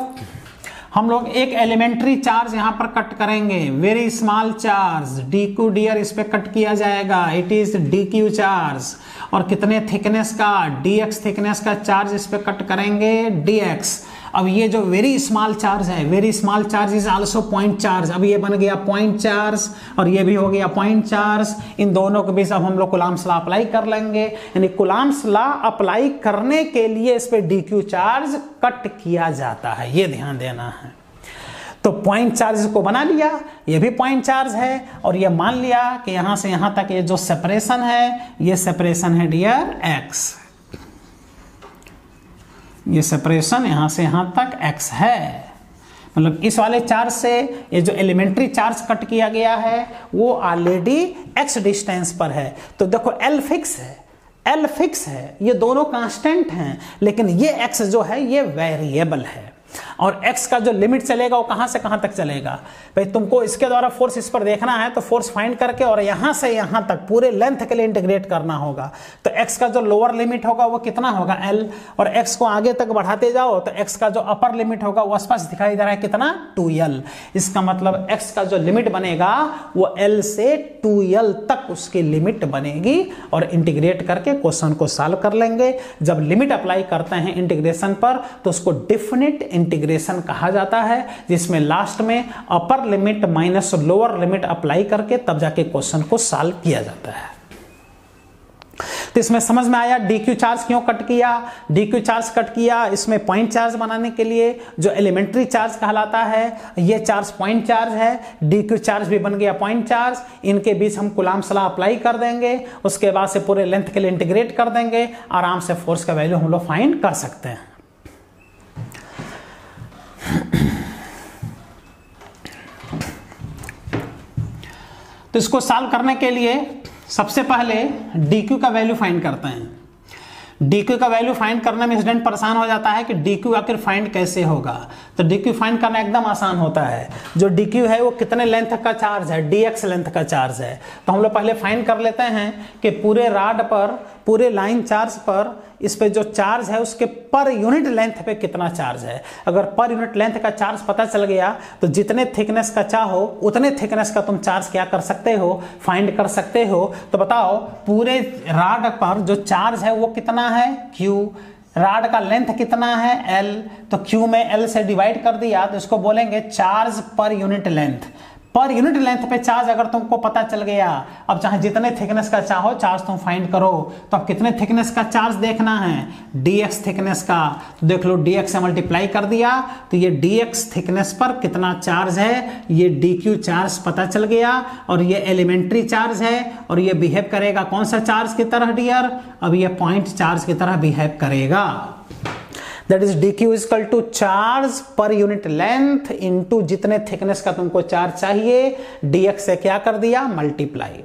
हम लोग एक एलिमेंट्री चार्ज यहाँ पर कट करेंगे। Very small charge D Q dear इस पर कट किया जाएगा। It is D Q charge और कितने थिकनेस का? डी एक्स थिकनेस का चार्ज इस पर कट करेंगे। डी एक्स अब ये जो वेरी स्मॉल चार्ज है very small charge is also point charge अब ये बन गया पॉइंट चार्ज और ये भी हो गया पॉइंट चार्ज इन दोनों के बीच अब हम लोग कुलाम सला अप्लाई कर लेंगे. यानी कुलाम सला अप्लाई करने के लिए इस पर डी क्यू चार्ज कट किया जाता है। ये ध्यान देना है। तो पॉइंट चार्ज को बना लिया, ये भी पॉइंट चार्ज है और ये मान लिया कि यहाँ से यहाँ तक ये जो सेपरेशन है, ये सेपरेशन है डियर एक्स ये सेपरेशन यहाँ से यहाँ तक एक्स है। मतलब इस वाले चार्ज से ये जो एलिमेंट्री चार्ज कट किया गया है, वो ऑलरेडी एक्स डिस्टेंस पर है। तो देखो एल फिक्स है। एल फिक्स है। ये दोनों कांस्टेंट हैं, लेकिन ये एक्स जो है, ये वेरिएबल है। और x का जो लिमिट चलेगा वो कहाँ से कहाँ तक चलेगा? भाई, तुमको इसके द्वारा फोर्स इस पर देखना है तो फोर्स फाइंड करके और यहाँ से यहाँ तक पूरे लेंथ के लिए इंटीग्रेट करना होगा। तो x का जो लोअर लिमिट होगा वो कितना होगा? L. और x को आगे तक बढ़ाते जाओ तो x का जो अपर लिमिट होगा वो स्पष्ट दिखाई दे रहा है कितना? 2l इसका मतलब एक्स का जो लिमिट बनेगा वो एल से 2l तक उसकी लिमिट बनेगी और इंटीग्रेट करके क्वेश्चन को सॉल्व कर लेंगे। जब लिमिट अप्लाई करते हैं इंटीग्रेशन पर तो उसको डिफिनिट इंटीग्रेशन कहा जाता है, जिसमें लास्ट में upper limit minus lower limit apply करके तब जाके क्वेश्चन को सॉल्व किया जाता है। तो इसमें समझ में आया डी क्यू चार्ज क्यों कट किया? डी क्यू चार्ज कट किया इसमें पॉइंट चार्ज बनाने के लिए, जो एलिमेंट्री चार्ज कहलाता है, ये चार्ज पॉइंट चार्ज है डी क्यू चार्ज भी बन गया पॉइंट चार्ज इनके बीच हम गुलाम सलाह अप्लाई कर देंगे, उसके बाद से पूरे लेंथ के लिए इंटीग्रेट कर देंगे, आराम से फोर्स का वैल्यू हम लोग फाइंड कर सकते हैं। तो इसको सॉल्व करने के लिए सबसे पहले डी क्यू का वैल्यू फाइंड करते हैं। डी क्यू का वैल्यू फाइंड करने में स्टूडेंट परेशान हो जाता है कि डी क्यू आखिर फाइंड कैसे होगा? तो डी क्यू फाइंड करना एकदम आसान होता है। जो डी क्यू है, वो कितने लेंथ का चार्ज है? डी एक्स लेंथ का चार्ज है। तो हम लोग पहले फाइंड कर लेते हैं कि पूरे राड पर, पूरे लाइन चार्ज पर इस पे जो चार्ज है, उसके पर यूनिट लेंथ पे कितना चार्ज है? अगर पर यूनिट लेंथ का चार्ज पता चल गया तो जितने थिकनेस का चाहो, उतने थिकनेस का तुम चार्ज क्या कर सकते हो फाइंड कर सकते हो। तो बताओ, पूरे राड पर जो चार्ज है, वो कितना है? क्यू राड का लेंथ कितना है? एल तो क्यू में एल से डिवाइड कर दिया तो इसको बोलेंगे charge per unit length. Per unit length पे चार्ज अगर तुमको पता चल गया, अब चाहे जितने थिकनेस का चाहो चार्ज तुम फाइंड करो तो अब कितने थिकनेस का चार्ज देखना है? Dx थिकनेस का। तो देख लो dx से मल्टीप्लाई कर दिया तो ये dx थिकनेस पर कितना चार्ज है? ये dq चार्ज पता चल गया, और ये एलिमेंट्री चार्ज है, और ये बिहेव करेगा कौन सा चार्ज की तरह डियर अब ये पॉइंट चार्ज की तरह बिहेव करेगा। That is D Q is equal to charge per unit length into जितने थिकनेस का तुमको चार्ज चाहिए डीएक्स से क्या कर दिया? मल्टीप्लाई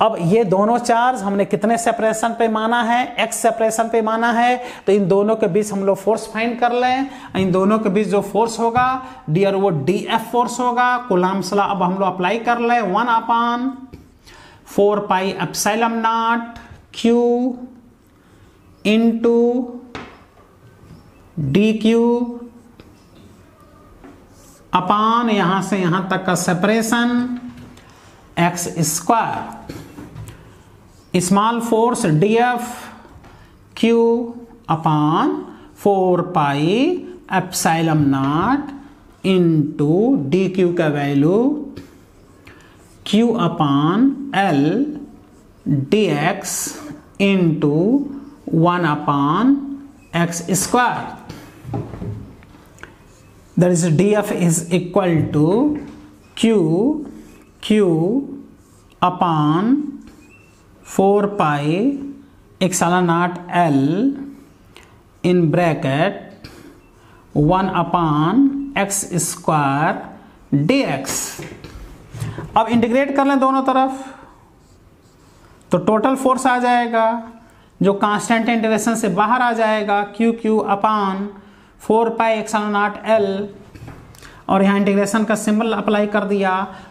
अब ये दोनों चार्ज हमने कितने सेपरेशन पे माना है? एक्स सेपरेशन पे माना है। तो इन दोनों के बीच हम लोग फोर्स फाइंड कर लें। इन दोनों के बीच जो फोर्स होगा डियर वो डी एफ़ फोर्स होगा। कुलामसला अब हम लोग अप्लाई कर लें। One upon four pi epsilon naught Q into D Q upon यहाँ से यहाँ तक का separation X square small force D F Q upon four pi epsilon naught into D Q का value Q upon L D X into one upon X square that is df is equal to q q upon 4 pi epsilon naught l in bracket 1 upon x square dx अब integrate कर लें दोनों तरफ़ तो total force आ जाएगा जो constant integration से बाहर आ जाएगा Q Q upon four pi epsilon naught L, और यहाँ इंटीग्रेशन का सिंबल अप्लाई कर दिया।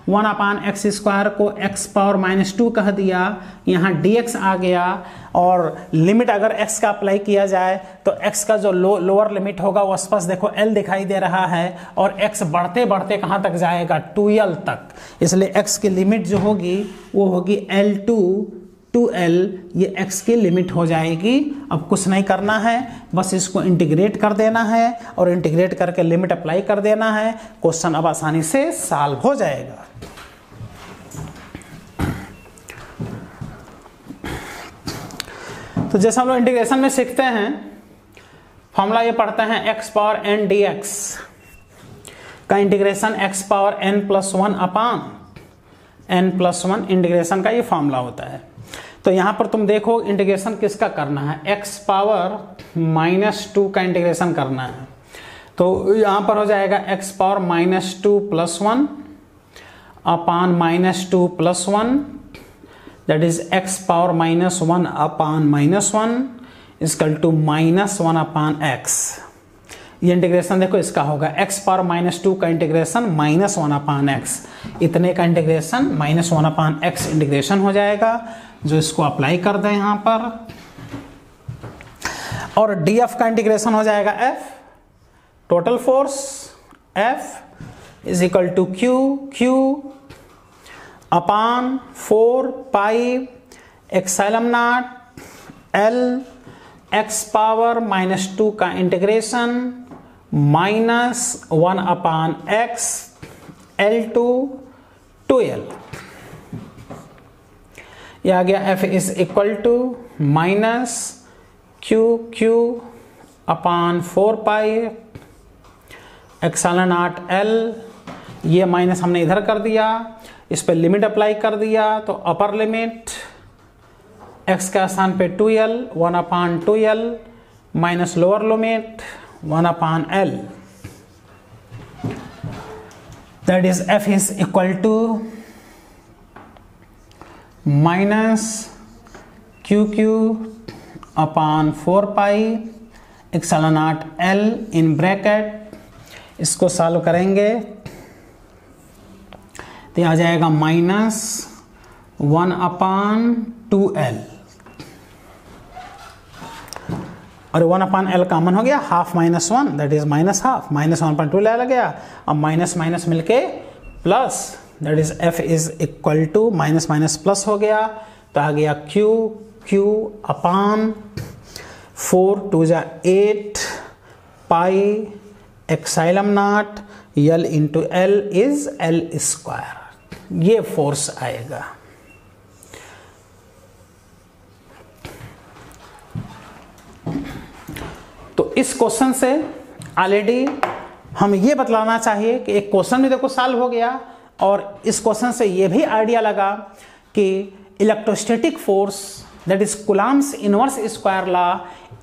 वन अपान एक्स स्क्वायर को एक्स पावर माइनस टू कह दिया। यहाँ एक्स आ गया, और लिमिट अगर एक्स का अप्लाई किया जाए तो एक्स का जो लो लोअर लिमिट होगा, वो स्पष्ट देखो एल दिखाई दे रहा है, और एक्स बढ़ते बढ़ते कहाँ तक जाएगा? टू एल तक। इसलिए एक्स की लिमिट जो होगी, वो होगी एल टू एल, ये एक्स की लिमिट हो जाएगी। अब कुछ नहीं करना है, बस इसको इंटीग्रेट कर देना है और इंटीग्रेट करके लिमिट अप्लाई कर देना है। क्वेश्चन अब आसानी से सॉल्व हो जाएगा। तो जैसे हम लोग इंटीग्रेशन में सीखते हैं, फॉर्मूला ये पढ़ते हैं X power N D X का integration X power N plus one upon N plus one integration का ये फॉर्मूला होता है। तो यहाँ पर तुम देखो इंटीग्रेशन किसका करना है? एक्स पावर माइनस टू का इंटीग्रेशन करना है। तो यहाँ पर हो जाएगा X power minus two plus one upon minus two plus one that is X power minus one upon minus one is equal to minus one upon X ये integration देखो इसका होगा। X पावर माइनस टू का integration minus one upon X इतने का integration minus one upon X integration हो जाएगा। जो इसको अप्लाई कर दें यहाँ पर। और df का इंटीग्रेशन हो जाएगा F total force F is equal to Q Q upon four pi epsilon naught L X power minus two का integration minus one upon X L to two L यह आ गया F is equal to minus Q Q upon four pi epsilon आठ L. ये minus हमने इधर कर दिया, इस पर लिमिट अप्लाई कर दिया तो अपर लिमिट एक्स के स्थान पे two L, one upon two L minus lower limit, one upon L. That is F is equal to minus Q Q upon four pi epsilon naught L in bracket. इसको solve करेंगे। तो आ जाएगा minus one upon two L. और one upon L common हो गया half minus one that is minus half minus one point two ले गया। अब माइनस माइनस मिलके plus that is F is equal to minus minus plus हो गया तो आ गया Q Q upon four two जा eight pi epsilon naught L into L is L square ये फोर्स आएगा। तो इस क्वेश्चन से ऑलरेडी हम ये बतलाना चाहिए कि एक क्वेश्चन भी देखो सॉल्व हो गया। और इस क्वेश्चन से यह भी आइडिया लगा कि electrostatic force that is Coulomb's inverse square law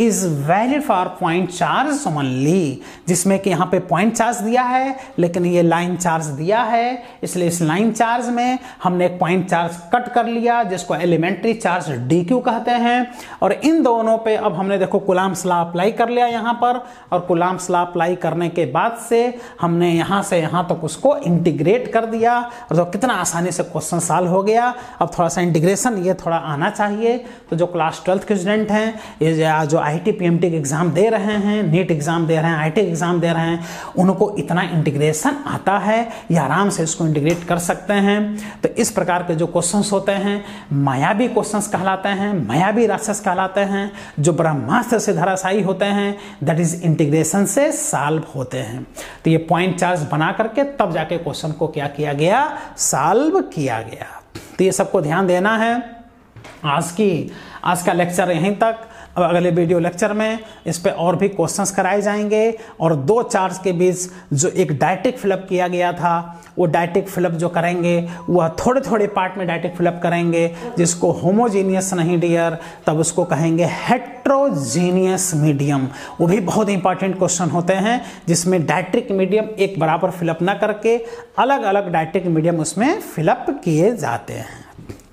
is valid for point charge only जिसमें कि यहाँ पे पॉइंट चार्ज दिया है, लेकिन ये लाइन चार्ज दिया है, इसलिए इस लाइन चार्ज में हमने एक पॉइंट चार्ज कट कर लिया, जिसको एलिमेंट्री चार्ज डी क्यू कहते हैं। और इन दोनों पे अब हमने देखो कुलाम्स लॉ अप्लाई कर लिया यहाँ पर, और कुलाम्स लॉ अप्लाई करने के बाद से हमने यहाँ से यहाँ तक तो उसको इंटीग्रेट कर दिया। और तो कितना आसानी से क्वेश्चन सॉल्व हो गया। अब थोड़ा सा इंटीग्रेशन ये थोड़ा आना चाहिए। तो जो क्लास ट्वेल्थ के स्टूडेंट हैं, ये जो I T P M T exam दे रहे हैं नीट एग्ज़ाम दे रहे हैं आई टी एग्ज़ाम दे रहे हैं, उनको इतना इंटीग्रेशन आता है, ये आराम से इसको इंटीग्रेट कर सकते हैं। तो इस प्रकार के जो क्वेश्चंस होते हैं, मायावी क्वेश्चंस कहलाते हैं, मायावी राक्षस कहलाते हैं, जो ब्रह्मास्त्र से धराशायी होते हैं दैट इज़ इंटीग्रेशन से सॉल्व होते हैं। तो ये पॉइंट चार्ज बना करके तब जाके क्वेश्चन को क्या किया गया? सॉल्व किया गया। तो ये सबको ध्यान देना है। आज की, आज का लेक्चर यहीं तक। अब अगले वीडियो लेक्चर में इस पर और भी क्वेश्चंस कराए जाएँगे और दो चार्ज के बीच जो एक डायटिक फिलअप किया गया था, वो डायटिक फिलअप जो करेंगे, वह थोड़े थोड़े पार्ट में डायटिक फिलअप करेंगे, जिसको होमोजीनियस नहीं डियर तब उसको कहेंगे हेट्रोजीनियस मीडियम वो भी बहुत इंपॉर्टेंट क्वेश्चन होते हैं, जिसमें डायट्रिक मीडियम एक बराबर फिलअप ना करके अलग अलग डायट्रिक मीडियम उसमें फिलअप किए जाते हैं।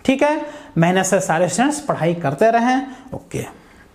ठीक है? मेहनत से सारे स्टूडेंट्स पढ़ाई करते रहें। ओके